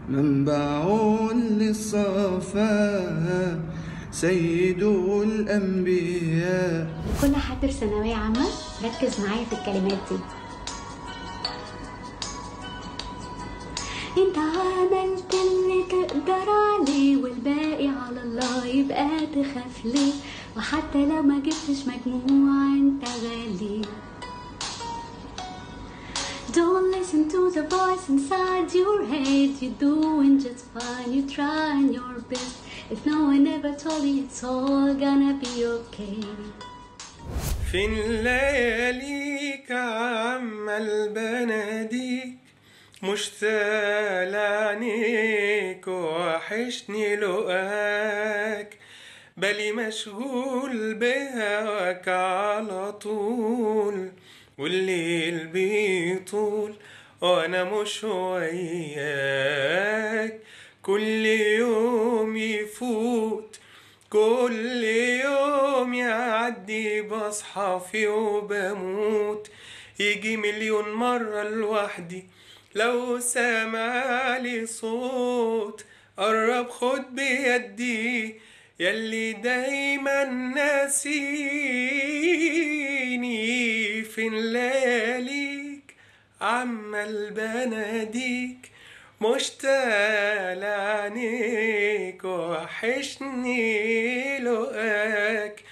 S10: منبع للصفا سيد الأنبياء.
S11: كل حاضر ثانوية عامة ركز معايا في الكلمات دي. انت اللي تقدر عليه والباقي على الله يبقى تخاف ليه وحتى لو ما جبتش مجموع انت غالي Don't listen to the voice inside your head. You're doing just fine. You're trying your best. If no one ever told you, it's all gonna be okay.
S12: فين لياليك عمال بناديك مشتاق لعينيك وحشني لقاك بالي مشغول بهواك على طول. والليل بيطول وأنا مش وياك. كل يوم يفوت كل يوم يعدي بصحى فيه وبموت. يجي مليون مرة لوحدي لو سامع لي صوت قرب خد بيدي يلي دايما ناسيني فين لياليك عمال بناديك مشتاق لعينيك وحشني لقاك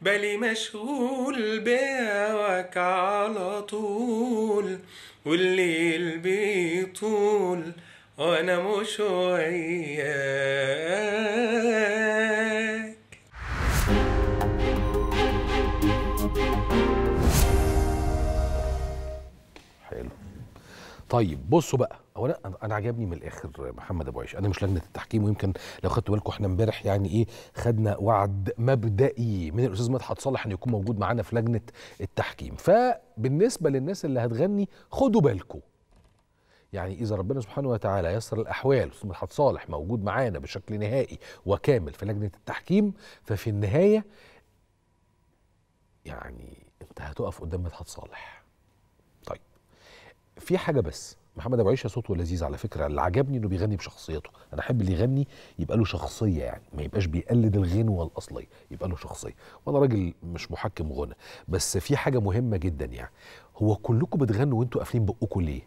S12: بالي مشغول بهواك على طول. والليل بيطول وأنا مش وياك.
S1: حلو. طيب بصوا بقى. اولا أنا عجبني من الآخر محمد أبو عيش. أنا مش لجنة التحكيم ويمكن لو خدتوا بالكم إحنا امبارح يعني إيه خدنا وعد مبدئي من الأستاذ مدحت صالح ان يكون موجود معانا في لجنة التحكيم. فبالنسبة للناس اللي هتغني خدوا بالكم. يعني إذا ربنا سبحانه وتعالى يسر الأحوال أستاذ مدحت صالح موجود معانا بشكل نهائي وكامل في لجنة التحكيم ففي النهاية يعني أنت هتقف قدام مدحت صالح. طيب في حاجة بس. محمد أبو عيشة صوته لذيذ على فكرة. اللي عجبني إنه بيغني بشخصيته. أنا أحب اللي يغني يبقى له شخصية يعني ما يبقاش بيقلد الغنوه الاصليه يبقى له شخصية. وأنا راجل مش محكم غنى. بس في حاجة مهمة جدا يعني. هو كلكم بتغنوا وأنتوا قافلين بقكم ليه؟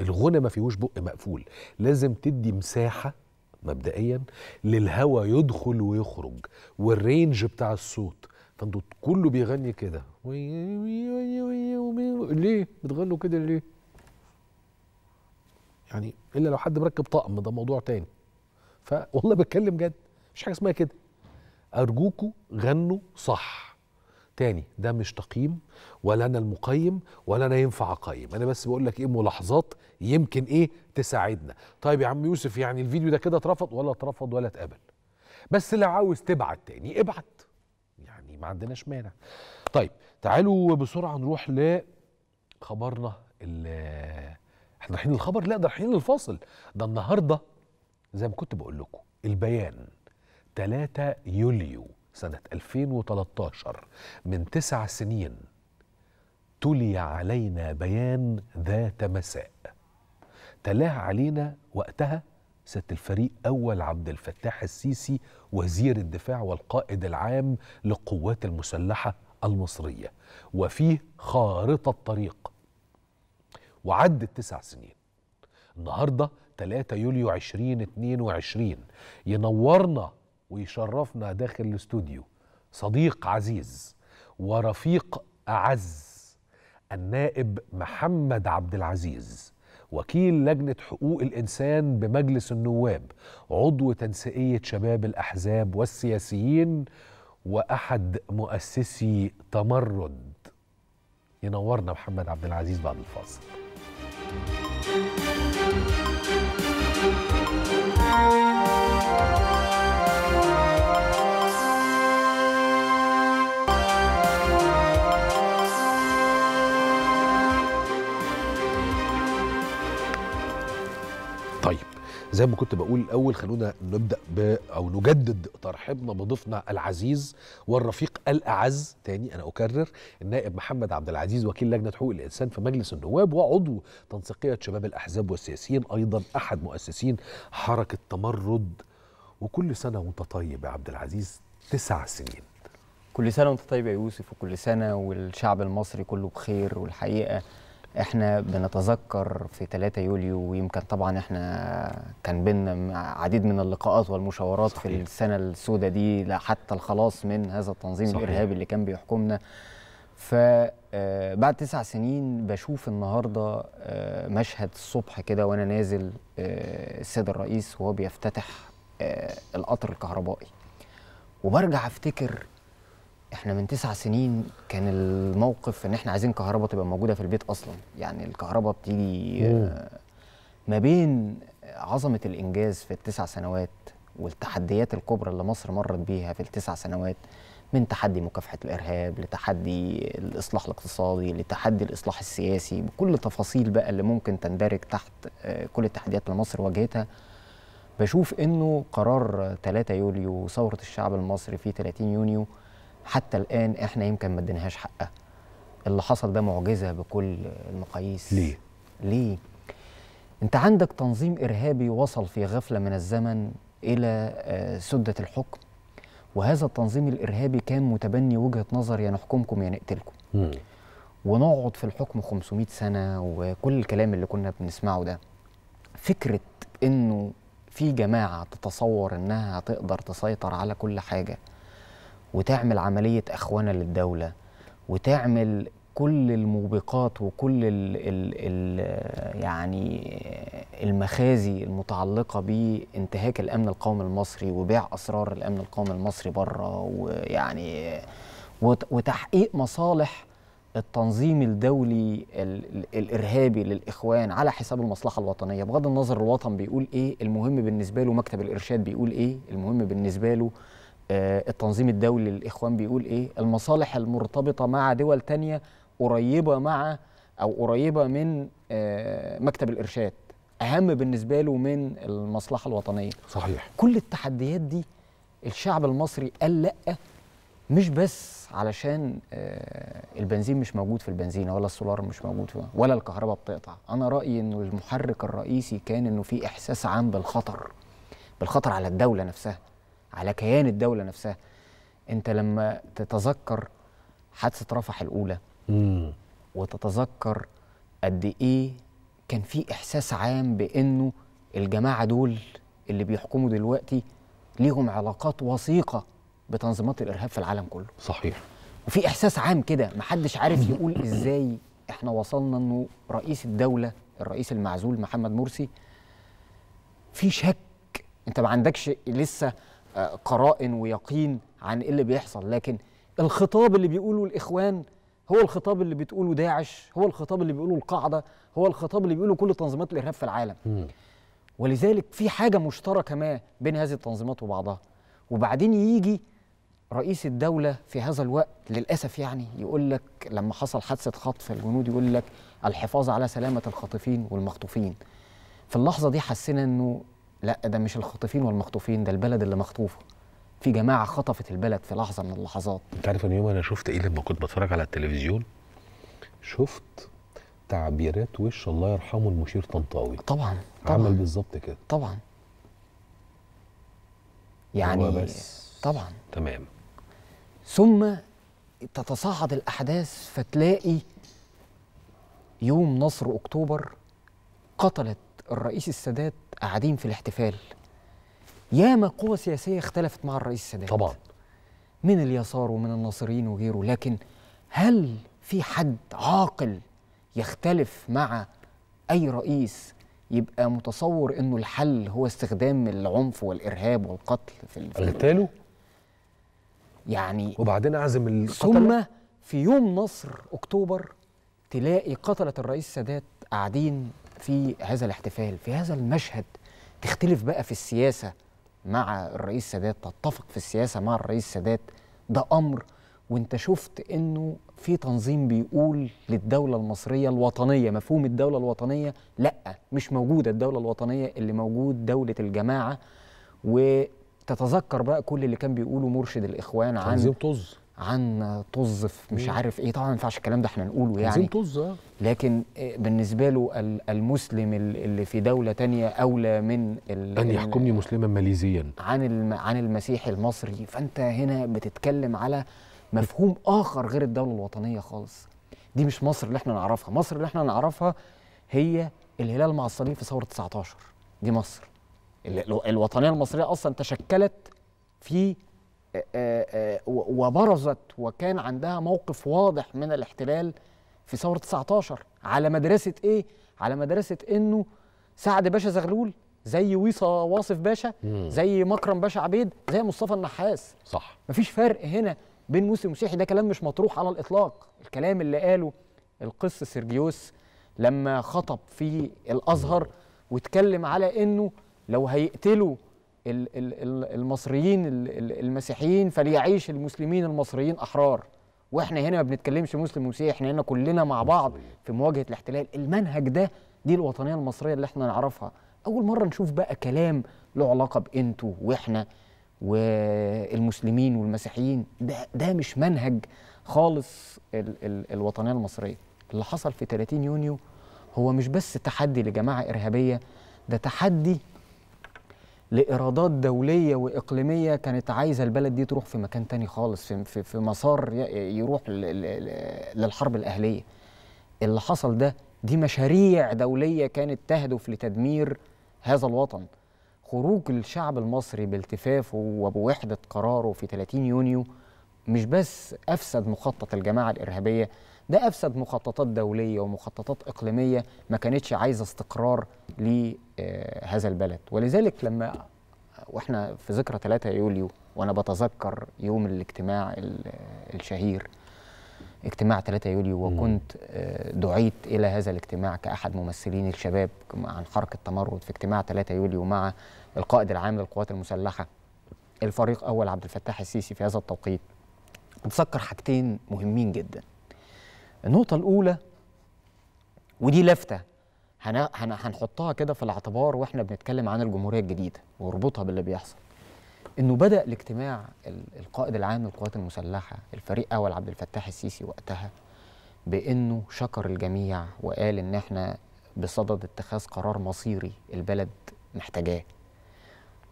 S1: الغنى ما فيهوش بق مقفول. لازم تدي مساحة مبدئيا للهوا يدخل ويخرج. والرينج بتاع الصوت. فأنتوا كله بيغني كده. ليه؟ بتغنوا كده ليه؟ يعني إلا لو حد مركب طقم ده موضوع تاني. فوالله بتكلم جد مش حاجة اسمها كده. أرجوكوا غنوا صح. تاني ده مش تقييم ولا أنا المقيم ولا أنا ينفع أقيم. أنا بس بقول لك إيه ملاحظات يمكن إيه تساعدنا. طيب يا عم يوسف يعني الفيديو ده كده اترفض ولا اترفض ولا اتقبل؟ بس لو عاوز تبعت تاني ابعت. يعني ما عندناش مانع. طيب تعالوا بسرعة نروح لخبرنا اللي إحنا رايحين للخبر لا ده رايحين للفاصل ده النهارده زي ما كنت بقول لكم البيان. 3 يوليو سنة 2013 من تسع سنين تلي علينا بيان ذات مساء. تلاه علينا وقتها سيادة الفريق أول عبد الفتاح السيسي وزير الدفاع والقائد العام للقوات المسلحة المصرية. وفيه خارطة طريق وعدت تسع سنين. النهارده 3 يوليو 2022 ينورنا ويشرفنا داخل الاستوديو صديق عزيز ورفيق أعز النائب محمد عبد العزيز وكيل لجنة حقوق الإنسان بمجلس النواب عضو تنسيقية شباب الأحزاب والسياسيين وأحد مؤسسي تمرد. ينورنا محمد عبد العزيز بعد الفاصل. طيب زي ما كنت بقول الأول خلونا نبدأ ب أو نجدد ترحيبنا بضيفنا العزيز والرفيق الأعز. تاني أنا أكرر النائب محمد عبد العزيز وكيل لجنة حقوق الإنسان في مجلس النواب وعضو تنسيقية شباب الأحزاب والسياسيين أيضا أحد مؤسسين حركة تمرد. وكل سنة وأنت طيب يا عبد العزيز تسع سنين.
S13: كل سنة وأنت طيب يا يوسف وكل سنة والشعب المصري كله بخير والحقيقة إحنا بنتذكر في 3 يوليو ويمكن طبعا إحنا كان بينا عديد من اللقاءات والمشاورات صحيح. في السنة السوداء دي حتى الخلاص من هذا التنظيم صحيح. الإرهابي اللي كان بيحكمنا فبعد تسع سنين بشوف النهارده آه، مشهد الصبح كده وأنا نازل آه، السيد الرئيس وهو بيفتتح آه، القطر الكهربائي وبرجع أفتكر إحنا من تسع سنين كان الموقف ان إحنا عايزين كهرباء تبقى موجودة في البيت أصلا. يعني الكهرباء بتيجي آه، ما بين عظمة الإنجاز في التسع سنوات والتحديات الكبرى اللي مصر مرت بيها في التسع سنوات من تحدي مكافحة الإرهاب لتحدي الإصلاح الاقتصادي لتحدي الإصلاح السياسي بكل التفاصيل بقى اللي ممكن تندرج تحت آه، كل التحديات اللي مصر واجهتها. بشوف إنه قرار 3 يوليو وثورة الشعب المصري في 30 يونيو حتى الآن إحنا يمكن ما اديناهاش حقها. اللي حصل ده معجزة بكل المقاييس.
S1: ليه؟
S13: ليه؟ أنت عندك تنظيم إرهابي وصل في غفلة من الزمن إلى آه، سدة الحكم. وهذا التنظيم الإرهابي كان متبني وجهة نظر يا نحكمكم يا نقتلكم.
S1: مم.
S13: ونقعد في الحكم 500 سنة وكل الكلام اللي كنا بنسمعه ده. فكرة إنه في جماعة تتصور إنها هتقدر تسيطر على كل حاجة وتعمل عملية إخوانة للدولة وتعمل كل الموبقات وكل ال ال ال يعني المخازي المتعلقة بانتهاك الأمن القومي المصري وبيع أسرار الأمن القومي المصري بره ويعني وت- وتحقيق مصالح التنظيم الدولي ال- ال- الإرهابي للإخوان على حساب المصلحة الوطنية. بغض النظر الوطن بيقول إيه المهم بالنسبة له مكتب الإرشاد بيقول إيه المهم بالنسبة له التنظيم الدولي للإخوان بيقول إيه؟ المصالح المرتبطة مع دول تانية قريبة مع أو قريبة من آه، مكتب الإرشاد. أهم بالنسبة له من المصلحة الوطنية.
S1: صحيح.
S13: كل التحديات دي الشعب المصري قال لأ مش بس علشان آه، البنزين مش موجود في البنزينة ولا السولار مش موجود في ولا الكهرباء بتقطع. أنا رأيي انه المحرك الرئيسي كان إنه في إحساس عام بالخطر بالخطر على الدولة نفسها. على كيان الدولة نفسها. انت لما تتذكر حادثة رفح الأولى
S1: مم.
S13: وتتذكر قد إيه كان في إحساس عام بإنه الجماعة دول اللي بيحكموا دلوقتي ليهم علاقات وثيقة بتنظيمات الإرهاب في العالم كله.
S1: صحيح.
S13: وفي إحساس عام كده محدش عارف يقول إزاي إحنا وصلنا إنه رئيس الدولة الرئيس المعزول محمد مرسي في شك. أنت ما عندكش لسه قرائن ويقين عن إيه اللي بيحصل. لكن الخطاب اللي بيقوله الإخوان هو الخطاب اللي بتقوله داعش هو الخطاب اللي بيقوله القاعدة هو الخطاب اللي بيقوله كل تنظيمات الإرهاب في العالم. ولذلك في حاجة مشتركة ما بين هذه التنظيمات وبعضها. وبعدين يجي رئيس الدولة في هذا الوقت للأسف يعني يقول لك لما حصل حادثة خطف الجنود يقول لك الحفاظ على سلامة الخاطفين والمخطوفين. في اللحظة دي حسينا إنه لا ده مش الخاطفين والمخطوفين ده البلد اللي مخطوفة. في جماعة خطفت البلد في لحظة من اللحظات.
S1: انت عارف ان يوم أنا شفت إيه لما كنت بتفرج على التلفزيون؟ شفت تعبيرات وش الله يرحمه المشير طنطاوي.
S13: طبعا
S1: عمل بالظبط كده.
S13: طبعا. يعني
S1: بس.
S13: طبعا.
S1: تمام.
S13: ثم تتصاعد الأحداث فتلاقي يوم نصر أكتوبر قتلت الرئيس السادات قاعدين في الاحتفال. ياما قوى سياسية اختلفت مع الرئيس السادات.
S1: طبعا.
S13: من اليسار ومن الناصريين وغيره. لكن هل في حد عاقل يختلف مع أي رئيس يبقى متصور إنه الحل هو استخدام العنف والإرهاب والقتل في ال- في ال-
S1: اغتاله
S13: يعني
S1: وبعدين أعزم القتله
S13: ثم في يوم نصر أكتوبر تلاقي قتلة الرئيس السادات قاعدين في هذا الاحتفال في هذا المشهد تختلف بقى في السياسة مع الرئيس السادات تتفق في السياسة مع الرئيس السادات ده أمر وأنت شفت إنه في تنظيم بيقول للدولة المصرية الوطنية مفهوم الدولة الوطنية؟ لأ مش موجودة الدولة الوطنية اللي موجود دولة الجماعة. وتتذكر بقى كل اللي كان بيقوله مرشد الإخوان عن
S1: تنظيم طز.
S13: عن طز في مش. عارف إيه. طبعا ما ينفعش الكلام ده إحنا نقوله يعني.
S1: طز آه.
S13: لكن آه، بالنسبة له ال- المسلم ال- اللي في دولة تانية أولى من أن
S1: يحكمني مسلما ماليزيا.
S13: عن عن المسيحي المصري. فأنت هنا بتتكلم على مفهوم آخر غير الدولة الوطنية خالص. دي مش مصر اللي إحنا نعرفها. مصر اللي إحنا نعرفها هي الهلال مع الصليب في ثورة 19 دي مصر. ال- ال- الوطنية المصرية أصلا تشكلت في آه، آه، آه، وبرزت وكان عندها موقف واضح من الاحتلال في ثورة 19 على مدرسة إيه؟ على مدرسة إنه سعد باشا زغلول زي ويصا واصف باشا. زي مكرم باشا عبيد زي مصطفى النحاس.
S1: صح.
S13: مفيش فرق هنا بين مسلم ومسيحي ده كلام مش مطروح على الإطلاق. الكلام اللي قاله القس سيرجيوس لما خطب في الأزهر واتكلم على إنه لو هيقتلوا المصريين ال- ال- المسيحيين فليعيش المسلمين المصريين أحرار. وإحنا هنا ما بنتكلمش مسلم ومسيحي إحنا هنا كلنا مع بعض في مواجهة الاحتلال. المنهج ده دي الوطنية المصرية اللي إحنا نعرفها. أول مرة نشوف بقى كلام له علاقة بإنتوا وإحنا والمسلمين والمسيحيين. ده ده مش منهج خالص ال ال الوطنية المصرية. اللي حصل في 30 يونيو هو مش بس تحدي لجماعة إرهابية ده تحدي لإيرادات دولية وإقليمية كانت عايزة البلد دي تروح في مكان تاني خالص في, في, في مسار يروح للحرب الأهلية. اللي حصل ده دي مشاريع دولية كانت تهدف لتدمير هذا الوطن. خروج الشعب المصري بالتفافه وبوحدة قراره في 30 يونيو مش بس أفسد مخطط الجماعة الإرهابية ده أفسد مخططات دولية ومخططات إقليمية ما كانتش عايزة استقرار لهذا البلد. ولذلك لما وإحنا في ذكرى 3 يوليو وأنا بتذكر يوم الاجتماع ال- الشهير اجتماع 3 يوليو وكنت آه، دعيت إلى هذا الاجتماع كأحد ممثلين الشباب عن حركة تمرد في اجتماع 3 يوليو مع القائد العام للقوات المسلحة الفريق أول عبد الفتاح السيسي في هذا التوقيت. بتذكر حاجتين مهمين جدا النقطة الأولى ودي. هن... هنحطها كده في الاعتبار وإحنا بنتكلم عن الجمهورية الجديدة واربطها باللي بيحصل إنه بدأ الاجتماع ال- القائد العام للقوات المسلحة الفريق أول عبد الفتاح السيسي وقتها بإنه شكر الجميع وقال إن إحنا بصدد اتخاذ قرار مصيري البلد محتاجاه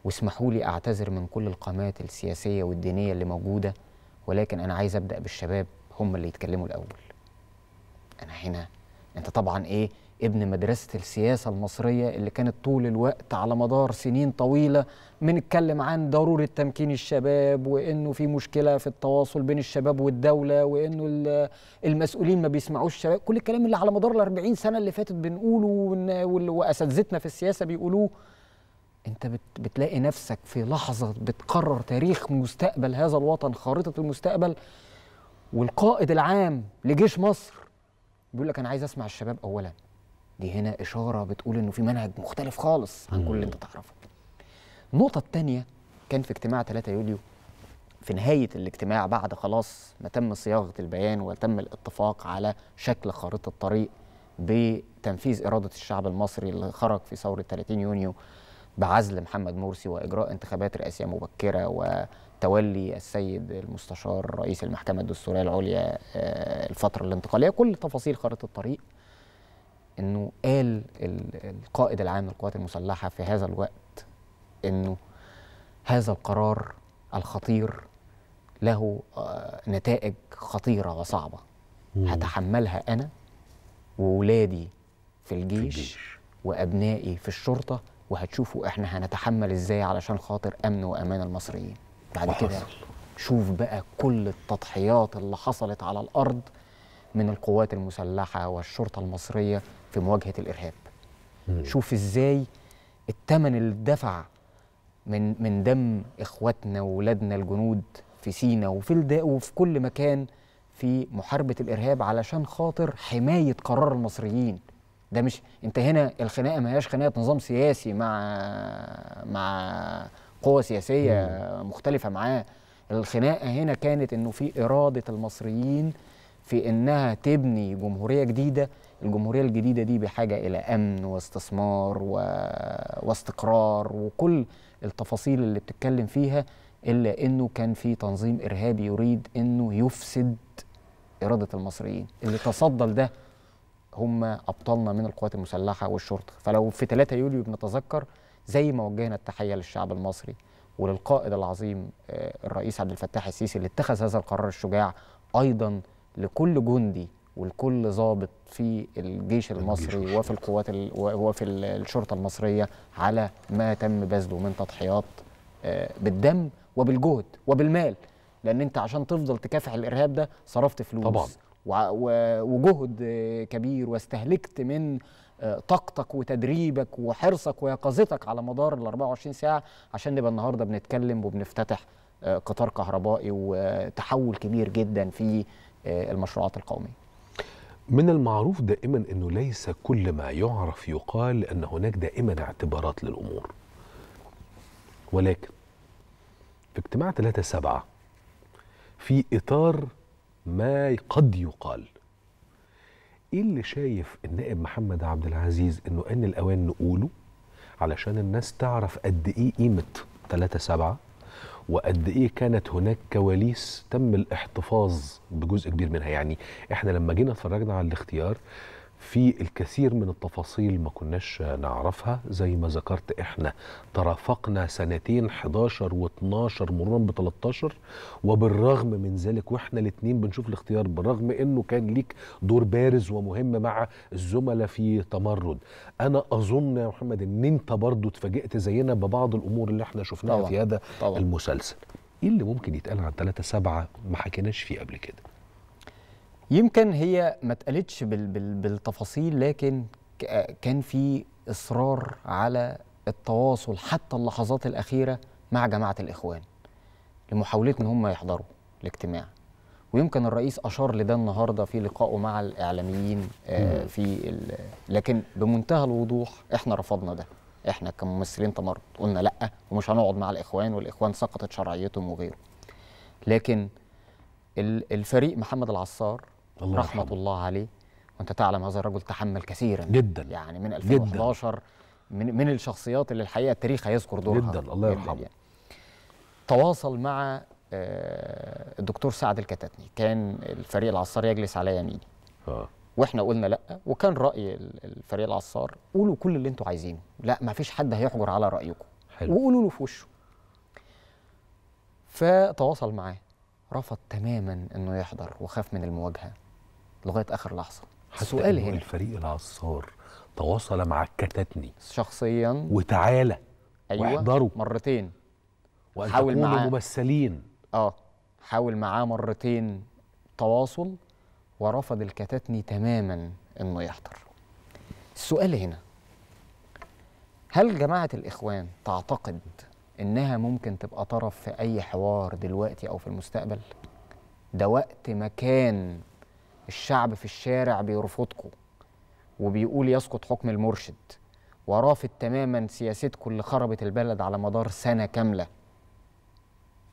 S13: واسمحوا لي أعتذر من كل القامات السياسية والدينية اللي موجودة ولكن أنا عايز أبدأ بالشباب هم اللي يتكلموا الأول. أنا هنا أنت طبعا إيه ابن مدرسة السياسة المصرية اللي كانت طول الوقت على مدار سنين طويلة بنتكلم عن ضرورة تمكين الشباب وإنه في مشكلة في التواصل بين الشباب والدولة وإنه ال- المسؤولين ما بيسمعوش الشباب كل الكلام اللي على مدار ال 40 سنة اللي فاتت بنقوله وأساتذتنا في السياسة بيقولوه. انت بت بتلاقي نفسك في لحظة بتقرر تاريخ مستقبل هذا الوطن خارطة المستقبل والقائد العام لجيش مصر بيقول لك أنا عايز أسمع الشباب اولا. دي هنا إشارة بتقول إنه في منهج مختلف خالص عن كل اللي أنت تعرفه. النقطة الثانية كان في اجتماع 3 يوليو. في نهاية الاجتماع بعد خلاص ما تم صياغة البيان وتم الاتفاق على شكل خارطة طريق بتنفيذ إرادة الشعب المصري اللي خرج في ثورة 30 يونيو. بعزل محمد مرسي وإجراء انتخابات رئاسيه مبكره وتولي السيد المستشار رئيس المحكمة الدستورية العليا آه، الفترة الانتقالية. كل تفاصيل خارطة الطريق إنه قال ال- القائد العام للقوات المسلحة في هذا الوقت إنه هذا القرار الخطير له آه، نتائج خطيرة وصعبة. هتحملها أنا وولادي في الجيش. وأبنائي في الشرطة وهتشوفوا إحنا هنتحمل إزاي علشان خاطر أمن وأمان المصريين. بعد كده شوف بقى كل التضحيات اللي حصلت على الأرض من القوات المسلحة والشرطة المصرية في مواجهة الإرهاب. شوف إزاي الثمن اللي اتدفع من من دم إخواتنا واولادنا الجنود في سينا وفي الدا وفي كل مكان في محاربة الإرهاب علشان خاطر حماية قرار المصريين. ده مش انت هنا الخناقة ما هياش خناقة نظام سياسي مع مع قوة سياسية مختلفة معاه. الخناقة هنا كانت إنه في إرادة المصريين في إنها تبني جمهورية جديدة. الجمهورية الجديدة دي بحاجة إلى أمن واستثمار و... واستقرار وكل التفاصيل اللي بتتكلم فيها إلا إنه كان في تنظيم إرهابي يريد إنه يفسد إرادة المصريين. اللي تصدى لده هم أبطالنا من القوات المسلحة والشرطة. فلو في 3 يوليو بنتذكر زي ما وجهنا التحية للشعب المصري وللقائد العظيم آه، الرئيس عبد الفتاح السيسي اللي اتخذ هذا القرار الشجاع أيضا لكل جندي ولكل ضابط في الجيش المصري وفي القوات ال- وفي ال- الشرطة المصرية على ما تم بذله من تضحيات آه، بالدم وبالجهد وبالمال. لأن أنت عشان تفضل تكافح الإرهاب ده صرفت فلوس.
S1: طبعاً.
S13: وجهد كبير واستهلكت من آه، طاقتك وتدريبك وحرصك ويقظتك على مدار ال 24 ساعة عشان نبقى النهارده بنتكلم وبنفتتح آه، قطار كهربائي وتحول كبير جدا في آه، المشروعات القومية.
S1: من المعروف دائما إنه ليس كل ما يعرف يقال لأن هناك دائما اعتبارات للأمور. ولكن في اجتماع 3 7 في إطار ما قد يقال. إيه اللي شايف النائب محمد عبد العزيز إنه أن الأوان نقوله؟ علشان الناس تعرف قد إيه قيمة 3 7 وقد إيه كانت هناك كواليس تم الاحتفاظ بجزء كبير منها. يعني إحنا لما جينا اتفرجنا على الاختيار في الكثير من التفاصيل ما كناش نعرفها زي ما ذكرت إحنا. ترافقنا سنتين 11 و12 مرورا ب 13 وبالرغم من ذلك وإحنا الاثنين بنشوف الاختيار بالرغم إنه كان ليك دور بارز ومهم مع الزملاء في تمرد. أنا أظن يا محمد إن أنت برضو اتفاجئت زينا ببعض الأمور اللي إحنا شفناها
S13: طبعاً،
S1: في هذا
S13: طبعاً.
S1: المسلسل. إيه اللي ممكن يتقال عن 3 7 ما حكيناش فيه قبل كده؟
S13: يمكن هي ما اتقالتش بال بال بالتفاصيل لكن ك- كان في إصرار على التواصل حتى اللحظات الأخيرة مع جماعة الإخوان لمحاولة إن هم يحضروا الاجتماع. ويمكن الرئيس أشار لده النهارده في لقائه مع الإعلاميين آه. في ال- لكن بمنتهى الوضوح إحنا رفضنا ده. إحنا كممثلين تمرد قلنا لأ ومش هنقعد مع الإخوان والإخوان سقطت شرعيتهم وغيره. لكن ال- الفريق محمد العصار
S1: الله
S13: رحمة
S1: يرحمه.
S13: الله عليه. وأنت تعلم هذا الرجل تحمل كثيرا.
S1: جدا.
S13: يعني من 2011 من من الشخصيات اللي الحقيقة التاريخ هيذكر دورها.
S1: جدا. الله يرحمه.
S13: يعني. تواصل مع آه، الدكتور سعد الكتاتني كان الفريق العصار يجلس على يميني.
S1: آه.
S13: وإحنا قلنا لأ. وكان رأي ال- الفريق العصار قولوا كل اللي أنتوا عايزينه. لأ ما فيش حد هيحجر على رأيكم.
S1: حلو.
S13: وقولوا له في وشه. فتواصل معاه. رفض تماما إنه يحضر وخاف من المواجهة. لغاية
S1: آخر
S13: لحظة.
S1: إنه
S13: هنا.
S1: الفريق العصار تواصل مع الكتاتني
S13: شخصيا.
S1: وتعالى.
S13: أيوه
S1: واحضروا.
S13: مرتين. حاول معاه.
S1: ممثلين.
S13: آه حاول معاه مرتين تواصل ورفض الكتاتني تماما إنه يحضر. السؤال هنا. هل جماعة الإخوان تعتقد إنها ممكن تبقى طرف في أي حوار دلوقتي أو في المستقبل؟ ده وقت ما كان الشعب في الشارع بيرفضكم وبيقول يسقط حكم المرشد ورافض تماما سياستكم اللي خربت البلد على مدار سنة كاملة.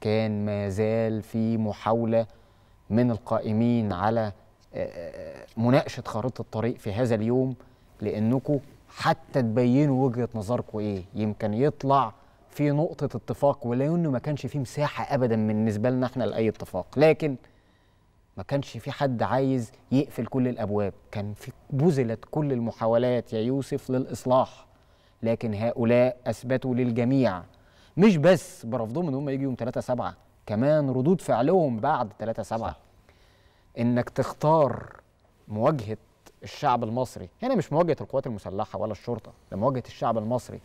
S13: كان ما زال في محاولة من القائمين على آه، مناقشة خريطة الطريق في هذا اليوم لأنكم حتى تبينوا وجهة نظركم إيه. يمكن يطلع في نقطة اتفاق ولو إنه ما كانش فيه مساحة أبدا بالنسبة لنا إحنا لأي اتفاق. لكن ما كانش في حد عايز يقفل كل الأبواب. كان في بذلت كل المحاولات يا يوسف للإصلاح لكن هؤلاء أثبتوا للجميع. مش بس برفضهم إن هم يجوا يوم 3 7 كمان ردود فعلهم بعد 3 7 إنك تختار مواجهة الشعب المصري هنا مش مواجهة القوات المسلحة ولا الشرطة ده مواجهة الشعب المصري.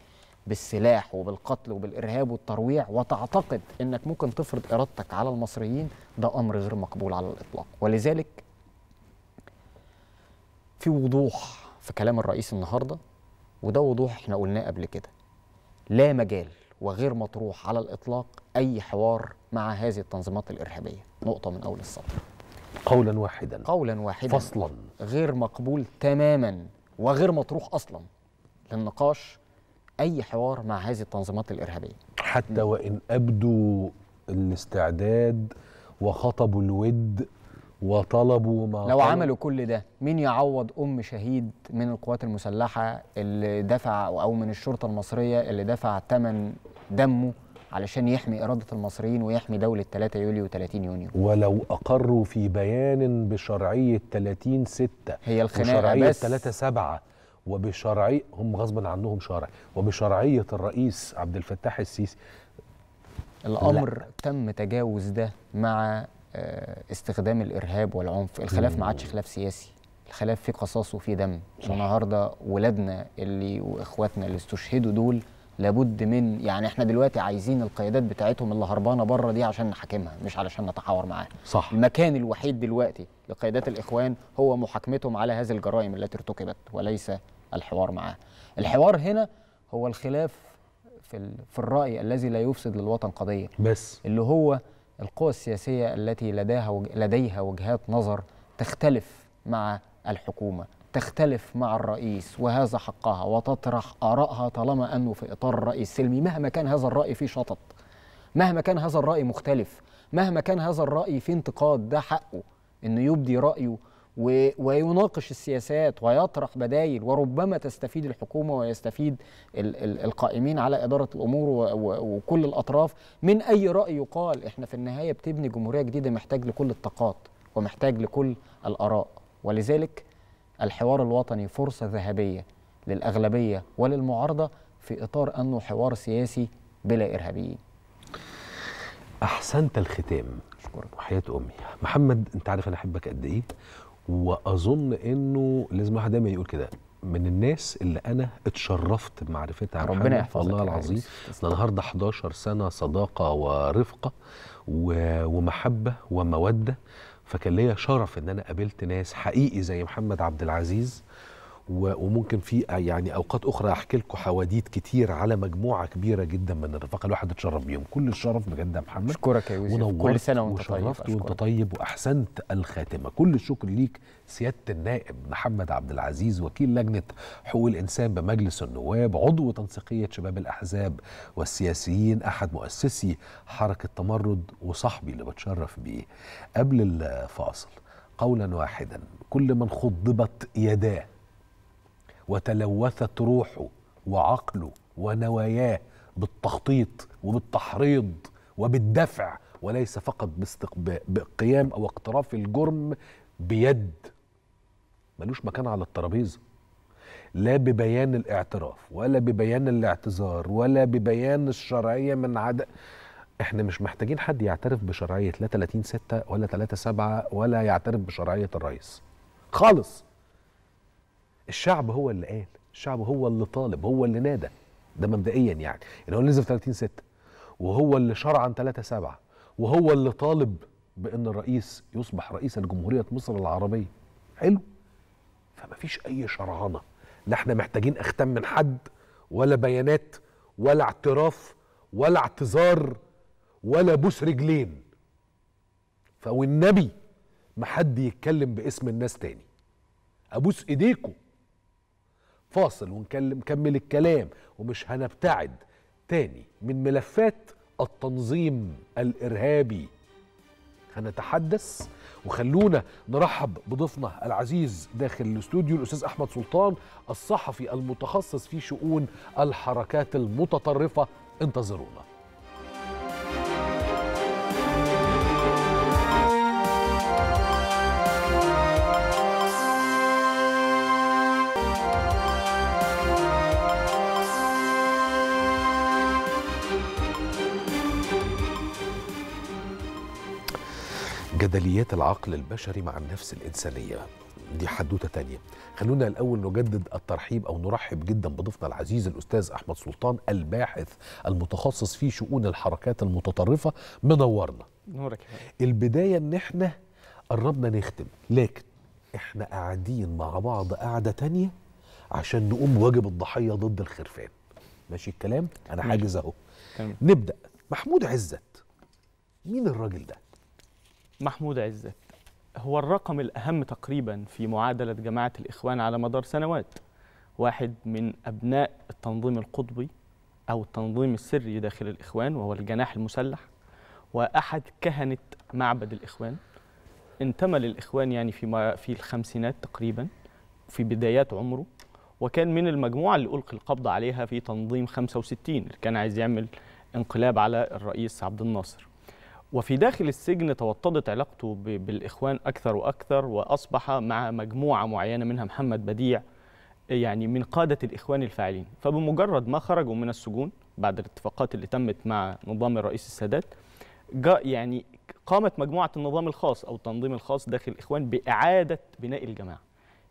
S13: بالسلاح وبالقتل وبالإرهاب والترويع وتعتقد إنك ممكن تفرض إرادتك على المصريين ده أمر غير مقبول على الإطلاق. ولذلك في وضوح في كلام الرئيس النهارده وده وضوح إحنا قلناه قبل كده. لا مجال وغير مطروح على الإطلاق أي حوار مع هذه التنظيمات الإرهابية. نقطة من أول السطر.
S1: قولا واحدا.
S13: قولا واحدا.
S1: فصلا.
S13: غير مقبول تماما وغير مطروح أصلا للنقاش أي حوار مع هذه التنظيمات الإرهابية
S1: حتى وإن أبدوا الاستعداد وخطبوا الود وطلبوا ما
S13: لو
S1: طلب-
S13: عملوا كل ده مين يعوض أم شهيد من القوات المسلحة اللي دفع أو من الشرطة المصرية اللي دفع ثمن دمه علشان يحمي إرادة المصريين ويحمي دولة 3 يوليو و30 يونيو
S1: ولو أقروا في بيان بشرعية 30 6
S13: هي الخناقة
S1: وشرعية
S13: بس.
S1: 3 7 وبشرعية هم غصبا عنهم شرع وبشرعية الرئيس عبد الفتاح السيسي.
S13: الأمر تم تجاوز ده مع آه، استخدام الإرهاب والعنف. الخلاف ما عادش خلاف سياسي. الخلاف فيه قصاص وفيه دم. النهارده ولادنا اللي وإخواتنا اللي استشهدوا دول لابد من يعني إحنا دلوقتي عايزين القيادات بتاعتهم اللي هربانة برة دي عشان نحاكمها مش علشان نتحاور معاها.
S1: صح.
S13: المكان الوحيد دلوقتي لقيادات الإخوان هو محاكمتهم على هذه الجرائم التي ارتكبت وليس الحوار معها الحوار هنا هو الخلاف في في الرأي الذي لا يفسد للوطن قضية.
S1: بس.
S13: اللي هو القوى السياسية التي لديها لديها وجهات نظر تختلف مع الحكومة تختلف مع الرئيس وهذا حقها وتطرح آرائها طالما أنه في إطار الرأي السلمي مهما كان هذا الرأي فيه شطط مهما كان هذا الرأي مختلف مهما كان هذا الرأي فيه انتقاد ده حقه إنه يبدي رأيه. ويناقش السياسات ويطرح بدايل وربما تستفيد الحكومة ويستفيد ال... ال... القائمين على و... و... وكل الأطراف. من أي رأي يقال إحنا في النهاية بتبني جمهورية جديدة محتاج لكل الطاقات ومحتاج لكل الآراء. ولذلك الحوار الوطني فرصة ذهبية للأغلبية وللمعارضة في إطار أنه حوار سياسي بلا إرهابيين.
S1: أحسنت الختام. اشكرك وحياة أمي. محمد أنت عارف أنا أحبك قد إيه؟ وأظن إنه لازم الواحد دايما يقول كده من الناس اللي أنا اتشرفت بمعرفتها يا
S13: ربنا يحفظك
S1: والله
S13: يا
S1: العظيم النهارده 11 سنة صداقة ورفقة و- ومحبة ومودة فكان ليا شرف إن أنا قابلت ناس حقيقي زي محمد عبد العزيز وممكن في يعني أوقات أخرى أحكي لكم حواديت كتير على مجموعة كبيرة جدا من الرفاقه الواحد اتشرف بيهم. كل الشرف بجد يا محمد.
S13: أشكرك يا يوسف. كل سنة وأنت طيب. وأنت.
S1: طيب وأحسنت الخاتمة. كل الشكر ليك سيادة النائب محمد عبد العزيز وكيل لجنة حقوق الإنسان بمجلس النواب عضو تنسيقية شباب الأحزاب والسياسيين أحد مؤسسي حركة تمرد وصاحبي اللي بتشرف بيه. قبل الفاصل قولا واحدا كل من خضبت يداه وتلوثت روحه وعقله ونواياه بالتخطيط وبالتحريض وبالدفع وليس فقط بقيام أو اقتراف الجرم بيد. ملوش مكان على الترابيزة. لا ببيان الاعتراف ولا ببيان الاعتذار ولا ببيان الشرعية من عدم إحنا مش محتاجين حد يعترف بشرعية لا 30 6 ولا 3 7 ولا يعترف بشرعية الرئيس. خالص. الشعب هو اللي قال الشعب هو اللي طالب هو اللي نادى. ده مبدئيا يعني. يعني هو نزل في 30 6 وهو اللي شرع عن 3 7 وهو اللي طالب بأن الرئيس يصبح رئيسا لجمهورية مصر العربية. حلو؟ فما فيش أي شرعنه لا إحنا محتاجين اختام من حد ولا بيانات ولا اعتراف ولا اعتذار ولا بوس رجلين. فوالنبي ما حد يتكلم باسم الناس تاني. أبوس ايديكم فاصل ونكلم نكمل الكلام ومش هنبتعد. تاني من ملفات التنظيم الإرهابي. هنتحدث وخلونا نرحب بضيفنا العزيز داخل الاستوديو الأستاذ أحمد سلطان الصحفي المتخصص في شؤون الحركات المتطرفة. انتظرونا. جدليات العقل البشري مع النفس الإنسانية. دي حدوتة تانية. خلونا الأول نجدد الترحيب أو نرحب جدا بضيفنا العزيز الأستاذ أحمد سلطان الباحث المتخصص في شؤون الحركات المتطرفة. منورنا.
S5: نورك.
S1: البداية إن إحنا قربنا نختم لكن إحنا قاعدين مع بعض قاعدة تانية عشان نقوم بواجب الضحية ضد الخرفان. ماشي الكلام؟
S14: ماشي.
S1: حاجز
S14: تمام.
S1: نبدأ. محمود عزت مين الراجل ده؟
S14: محمود عزت هو الرقم الأهم تقريبا في معادلة جماعة الإخوان على مدار سنوات. واحد من أبناء التنظيم القطبي أو التنظيم السري داخل الإخوان وهو الجناح المسلح وأحد كهنة معبد الإخوان. انتمى للإخوان يعني في في الخمسينات تقريبا في بدايات عمره وكان من المجموعة اللي ألقي القبض عليها في تنظيم 65 اللي كان عايز يعمل انقلاب على الرئيس عبد الناصر. وفي داخل السجن توطدت علاقته بالإخوان أكثر وأكثر وأصبح مع مجموعة معينة منها محمد بديع يعني من قادة الإخوان الفاعلين. فبمجرد ما خرجوا من السجون بعد الاتفاقات اللي تمت مع نظام الرئيس السادات جاء يعني قامت مجموعة النظام الخاص أو التنظيم الخاص داخل الإخوان بإعادة بناء الجماعة.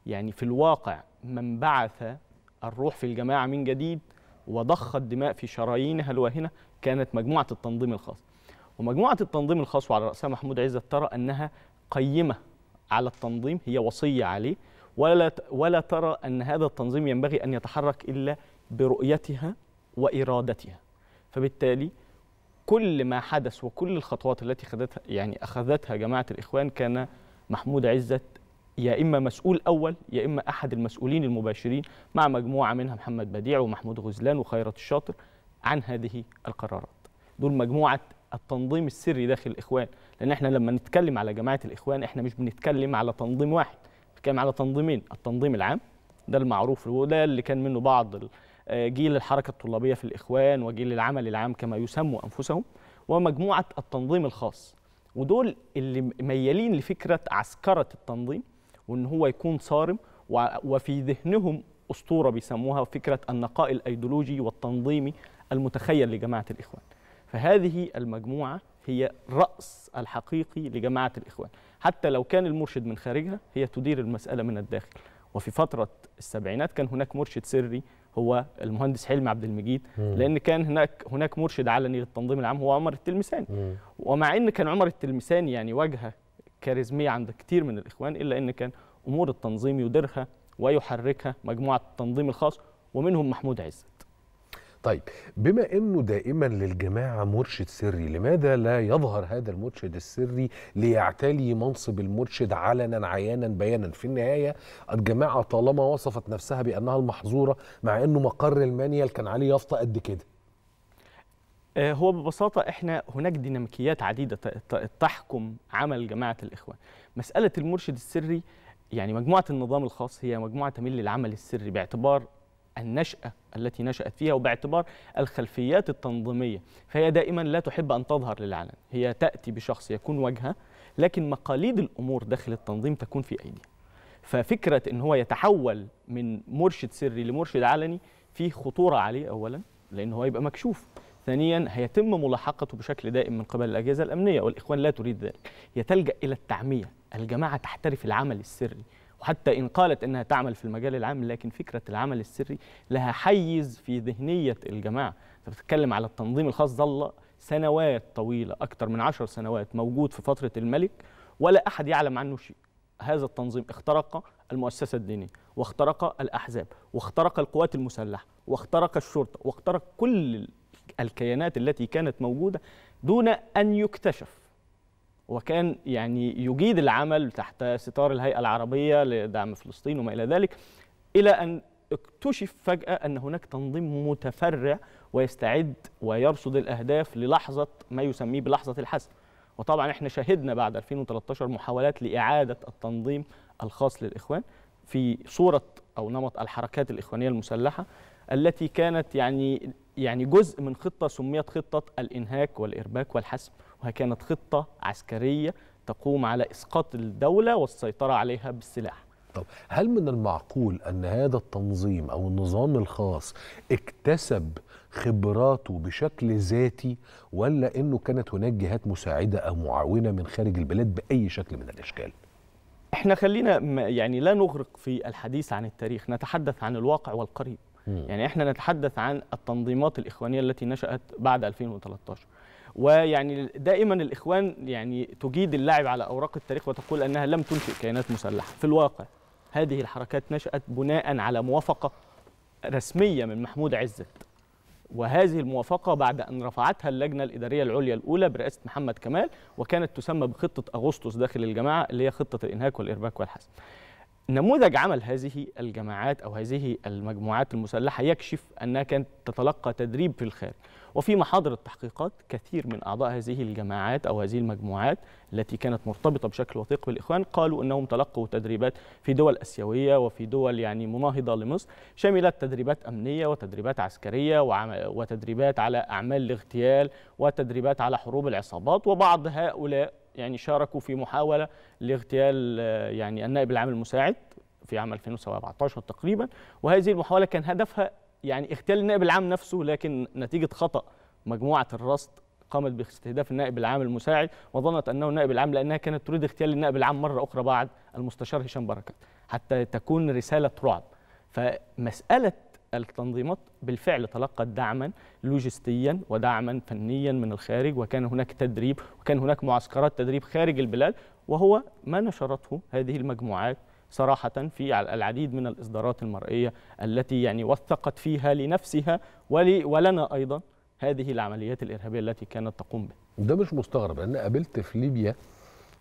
S14: يعني في الواقع من بعث الروح في الجماعة من جديد وضخ الدماء في شرايينها الواهنة كانت مجموعة التنظيم الخاص. ومجموعة التنظيم الخاص وعلى رأسها محمود عزت ترى أنها قيمة على التنظيم هي وصية عليه. ولا ولا ترى أن هذا التنظيم ينبغي أن يتحرك إلا برؤيتها وإرادتها. فبالتالي كل ما حدث وكل الخطوات التي خدتها يعني أخذتها جماعة الإخوان كان محمود عزت يا إما مسؤول أول يا إما أحد المسؤولين المباشرين مع مجموعة منها محمد بديع ومحمود غزلان وخيرت الشاطر عن هذه القرارات. دول مجموعة التنظيم السري داخل الإخوان. لأن إحنا لما نتكلم على جماعة الإخوان إحنا مش بنتكلم على تنظيم واحد بنتكلم على تنظيمين. التنظيم العام ده المعروف وده اللي كان منه بعض آه، جيل الحركة الطلابية في الإخوان وجيل العمل العام كما يسموا أنفسهم ومجموعة التنظيم الخاص. ودول اللي ميالين لفكرة عسكرة التنظيم وإن هو يكون صارم وفي ذهنهم أسطورة بيسموها فكرة النقاء الأيديولوجي والتنظيمي المتخيل لجماعة الإخوان. فهذه المجموعة هي رأس الحقيقي لجماعة الإخوان. حتى لو كان المرشد من خارجها هي تدير المسألة من الداخل. وفي فترة السبعينات كان هناك مرشد سري هو المهندس حلمي عبد المجيد.
S1: مم.
S14: لأن كان هناك هناك مرشد علني للتنظيم العام هو عمر التلمساني. ومع إن كان عمر التلمساني يعني واجهة كاريزمية عند كتير من الإخوان إلا إن كان أمور التنظيم يديرها ويحركها مجموعة التنظيم الخاص ومنهم محمود عزت
S1: طيب بما إنه دائما للجماعة مرشد سري لماذا لا يظهر هذا المرشد السري ليعتلي منصب المرشد علنا عيانا بيانا في النهاية الجماعة طالما وصفت نفسها بأنها المحظورة مع إنه مقر المانيال كان عليه يافطة قد كده
S14: آه، هو ببساطة إحنا هناك ديناميكيات عديدة تحكم عمل جماعة الإخوان. مسألة المرشد السري يعني مجموعة النظام الخاص هي مجموعة تميل للعمل السري باعتبار النشأة التي نشأت فيها وباعتبار الخلفيات التنظيمية. فهي دائما لا تحب أن تظهر للعلن. هي تأتي بشخص يكون وجهها لكن مقاليد الأمور داخل التنظيم تكون في أيديها ففكرة أن هو يتحول من مرشد سري لمرشد علني فيه خطورة عليه أولا لأن هو يبقى مكشوف. ثانيا هيتم ملاحقته بشكل دائم من قبل الأجهزة الأمنية والإخوان لا تريد ذلك. هي تلجأ إلى التعمية. الجماعة تحترف العمل السري. وحتى إن قالت أنها تعمل في المجال العام لكن فكرة العمل السري لها حيز في ذهنية الجماعة. أنت بتتكلم على التنظيم الخاص ظل سنوات طويلة أكثر من عشر سنوات موجود في فترة الملك ولا أحد يعلم عنه شيء. هذا التنظيم اخترق المؤسسة الدينية واخترق الأحزاب واخترق القوات المسلحة واخترق الشرطة واخترق كل الكيانات التي كانت موجودة دون أن يكتشف. وكان يعني يجيد العمل تحت ستار الهيئة العربية لدعم فلسطين وما إلى ذلك إلى أن اكتشف فجأة أن هناك تنظيم متفرع ويستعد ويرصد الأهداف للحظة ما يسميه بلحظة الحسم وطبعا إحنا شهدنا بعد 2013 محاولات لإعادة التنظيم الخاص للإخوان في صورة أو نمط الحركات الإخوانية المسلحة التي كانت يعني يعني جزء من خطة سميت خطة الإنهاك والإرباك والحسم وهي كانت خطة عسكرية تقوم على إسقاط الدولة والسيطرة عليها بالسلاح
S1: طب هل من المعقول أن هذا التنظيم أو النظام الخاص اكتسب خبراته بشكل ذاتي ولا إنه كانت هناك جهات مساعدة أو معاونة من خارج البلاد بأي شكل من الأشكال؟
S14: إحنا خلينا يعني لا نغرق في الحديث عن التاريخ نتحدث عن الواقع والقريب. يعني إحنا نتحدث عن التنظيمات الإخوانية التي نشأت بعد 2013 ويعني دائما الإخوان يعني تجيد اللعب على أوراق التاريخ وتقول أنها لم تنشئ كيانات مسلحة. في الواقع هذه الحركات نشأت بناء على موافقة رسمية من محمود عزت. وهذه الموافقة بعد أن رفعتها اللجنة الإدارية العليا الأولى برئاسة محمد كمال وكانت تسمى بخطة أغسطس داخل الجماعة اللي هي خطة الإنهاك والإرباك والحسم. نموذج عمل هذه الجماعات أو هذه المجموعات المسلحة يكشف أنها كانت تتلقى تدريب في الخارج. وفي محاضر التحقيقات كثير من أعضاء هذه الجماعات أو هذه المجموعات التي كانت مرتبطة بشكل وثيق بالإخوان قالوا إنهم تلقوا تدريبات في دول آسيوية وفي دول يعني مناهضة لمصر شملت تدريبات أمنية وتدريبات عسكرية وعم- وتدريبات على أعمال الاغتيال وتدريبات على حروب العصابات وبعض هؤلاء يعني شاركوا في محاولة لاغتيال يعني النائب العام المساعد في عام 2017 تقريبا وهذه المحاولة كان هدفها يعني اغتيال النائب العام نفسه لكن نتيجة خطأ. مجموعة الرصد قامت باستهداف النائب العام المساعد وظنت أنه النائب العام لأنها كانت تريد اغتيال النائب العام مرة أخرى بعد المستشار هشام بركات حتى تكون رسالة رعب. فمسألة التنظيمات بالفعل تلقت دعما لوجستيا ودعما فنيا من الخارج وكان هناك تدريب وكان هناك معسكرات تدريب خارج البلاد وهو ما نشرته هذه المجموعات صراحة في العديد من الإصدارات المرئية التي يعني وثقت فيها لنفسها ول- ولنا أيضا هذه العمليات الإرهابية التي كانت تقوم بها.
S1: ده مش مستغرب لأن قابلت في ليبيا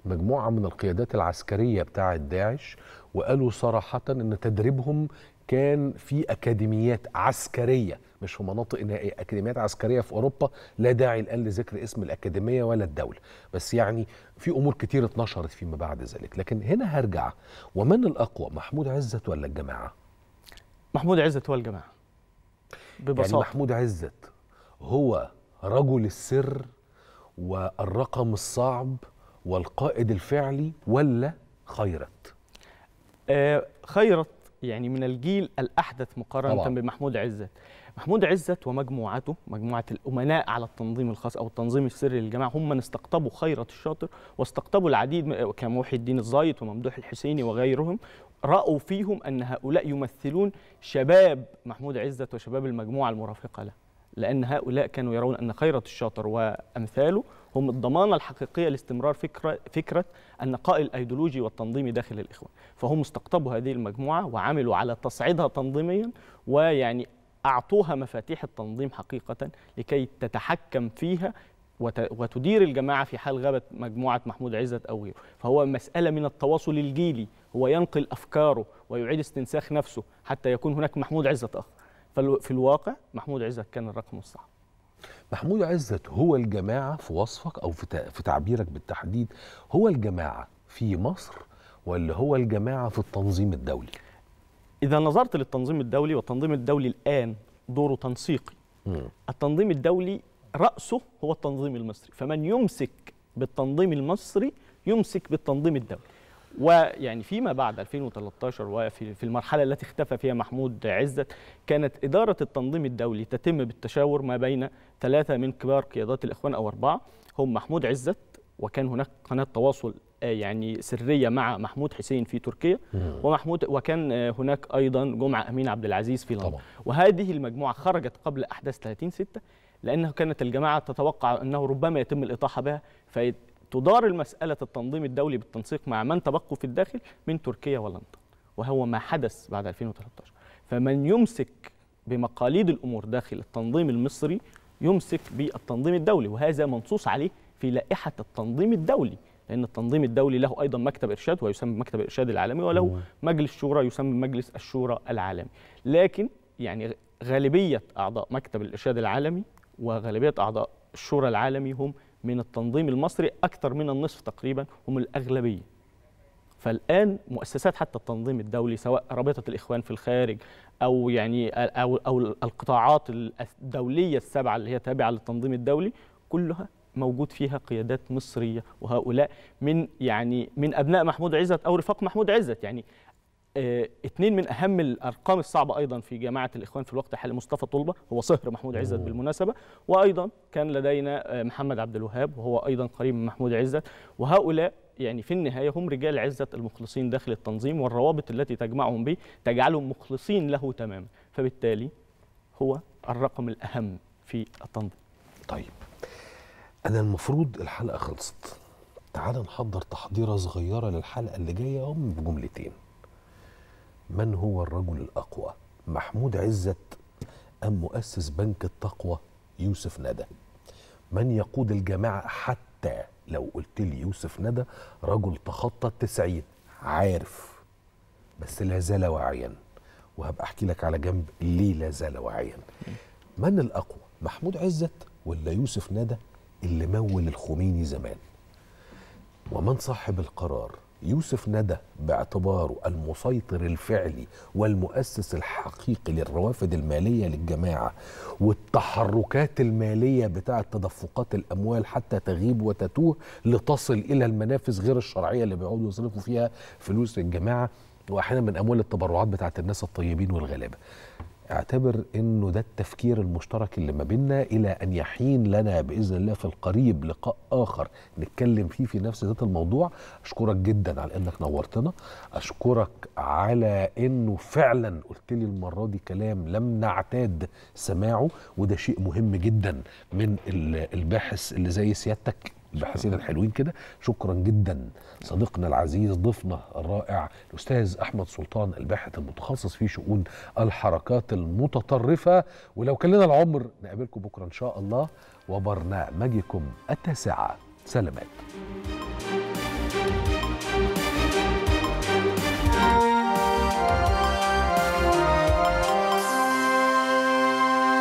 S1: مجموعة من القيادات العسكرية بتاعه داعش وقالوا صراحة إن تدريبهم كان في أكاديميات عسكرية مش في مناطق نائيه أكاديميات عسكرية في أوروبا لا داعي الآن لذكر اسم الأكاديمية ولا الدولة. بس يعني في أمور كتير اتنشرت فيما بعد ذلك. لكن هنا هرجع. ومن الأقوى محمود عزت ولا الجماعة؟
S14: محمود عزت هو الجماعة. ببساطة.
S1: يعني محمود عزت هو رجل السر والرقم الصعب والقائد الفعلي ولا خيرت؟
S14: آه، خيرت يعني من الجيل الأحدث مقارنة
S1: طبعاً.
S14: بمحمود عزت. محمود عزت ومجموعته مجموعة الأمناء على التنظيم الخاص أو التنظيم السري للجماعة هم من استقطبوا خيرت الشاطر واستقطبوا العديد كموحي الدين الزايد وممدوح الحسيني وغيرهم رأوا فيهم أن هؤلاء يمثلون شباب محمود عزت وشباب المجموعة المرافقة له لأن هؤلاء كانوا يرون أن خيرت الشاطر وأمثاله هم الضمانة الحقيقية لاستمرار فكرة, فكرة النقاء الأيديولوجي والتنظيمي داخل الإخوان. فهم استقطبوا هذه المجموعة وعملوا على تصعيدها تنظيميا ويعني أعطوها مفاتيح التنظيم حقيقة لكي تتحكم فيها وت- وتدير الجماعة في حال غابت مجموعة محمود عزت أو غيره. فهو مسألة من التواصل الجيلي. هو ينقل أفكاره ويعيد استنساخ نفسه حتى يكون هناك محمود عزت آخر ففي الواقع محمود عزت كان الرقم الصعب.
S1: محمود عزت هو الجماعة في وصفك أو في في تعبيرك بالتحديد هو الجماعة في مصر ولا هو الجماعة في التنظيم الدولي؟
S14: إذا نظرت للتنظيم الدولي والتنظيم الدولي الآن دوره تنسيقي التنظيم الدولي رأسه هو التنظيم المصري. فمن يمسك بالتنظيم المصري يمسك بالتنظيم الدولي. ويعني فيما بعد 2013 وفي في المرحلة التي اختفى فيها محمود عزت كانت إدارة التنظيم الدولي تتم بالتشاور ما بين ثلاثة من كبار قيادات الإخوان أو أربعة هم محمود عزت وكان هناك قناة تواصل يعني سرية مع محمود حسين في تركيا. ومحمود وكان آه، هناك أيضا جمعة أمين عبد العزيز في لندن. وهذه المجموعة خرجت قبل أحداث 30 ستة لأنه كانت الجماعة تتوقع أنه ربما يتم الإطاحة بها. فتدار المسألة التنظيم الدولي بالتنسيق مع من تبقوا في الداخل من تركيا ولندن. وهو ما حدث بعد 2013 فمن يمسك بمقاليد الأمور داخل التنظيم المصري يمسك بالتنظيم الدولي. وهذا منصوص عليه في لائحة التنظيم الدولي. لأن التنظيم الدولي له أيضا مكتب إرشاد ويسمى مكتب الإرشاد العالمي وله مجلس شورى يسمى مجلس الشورى العالمي. لكن يعني غالبية أعضاء مكتب الإرشاد العالمي وغالبية أعضاء الشورى العالمي هم من التنظيم المصري أكثر من النصف تقريبا هم الأغلبية. فالآن مؤسسات حتى التنظيم الدولي سواء رابطة الإخوان في الخارج أو يعني أو أو القطاعات الدولية السبعة اللي هي تابعة للتنظيم الدولي كلها موجود فيها قيادات مصرية وهؤلاء من يعني من أبناء محمود عزت أو رفاق محمود عزت. يعني آه، اثنين من أهم الأرقام الصعبة أيضا في جماعة الإخوان في الوقت الحالي مصطفى طلبة هو صهر محمود عزت بالمناسبة وأيضا كان لدينا آه، محمد عبد الوهاب وهو أيضا قريب من محمود عزت. وهؤلاء يعني في النهاية هم رجال عزت المخلصين داخل التنظيم والروابط التي تجمعهم به تجعلهم مخلصين له تماما. فبالتالي هو الرقم الأهم في التنظيم.
S1: طيب. أنا المفروض الحلقة خلصت. تعال نحضر تحضيرة صغيرة للحلقة اللي جاية هم بجملتين. من هو الرجل الأقوى؟ محمود عزت أم مؤسس بنك التقوى يوسف ندى؟ من يقود الجماعة حتى لو قلت لي يوسف ندى رجل تخطى التسعين؟ عارف. بس لا زال واعيا. وهبقى أحكي لك على جنب ليه لا زال واعيا. من الأقوى؟ محمود عزت ولا يوسف ندى؟ اللي مول الخميني زمان. ومن صاحب القرار يوسف ندى باعتباره المسيطر الفعلي والمؤسس الحقيقي للروافد المالية للجماعة والتحركات المالية بتاعة تدفقات الأموال حتى تغيب وتتوه لتصل إلى المنافذ غير الشرعية اللي بيقعدوا يصرفوا فيها فلوس الجماعة وأحيانا من أموال التبرعات بتاعة الناس الطيبين والغلابة. اعتبر إنه ده التفكير المشترك اللي ما بيننا إلى أن يحين لنا بإذن الله في القريب لقاء آخر نتكلم فيه في نفس ذات الموضوع. أشكرك جدا على إنك نورتنا. أشكرك على إنه فعلا قلت لي المرة دي كلام لم نعتاد سماعه وده شيء مهم جدا من ال- الباحث اللي زي سيادتك الباحثين الحلوين كده. شكرا جدا صديقنا العزيز ضيفنا الرائع الأستاذ أحمد سلطان الباحث المتخصص في شؤون الحركات المتطرفة. ولو كان لنا العمر نقابلكم بكرة إن شاء الله وبرنامجكم التاسعة. سلامات.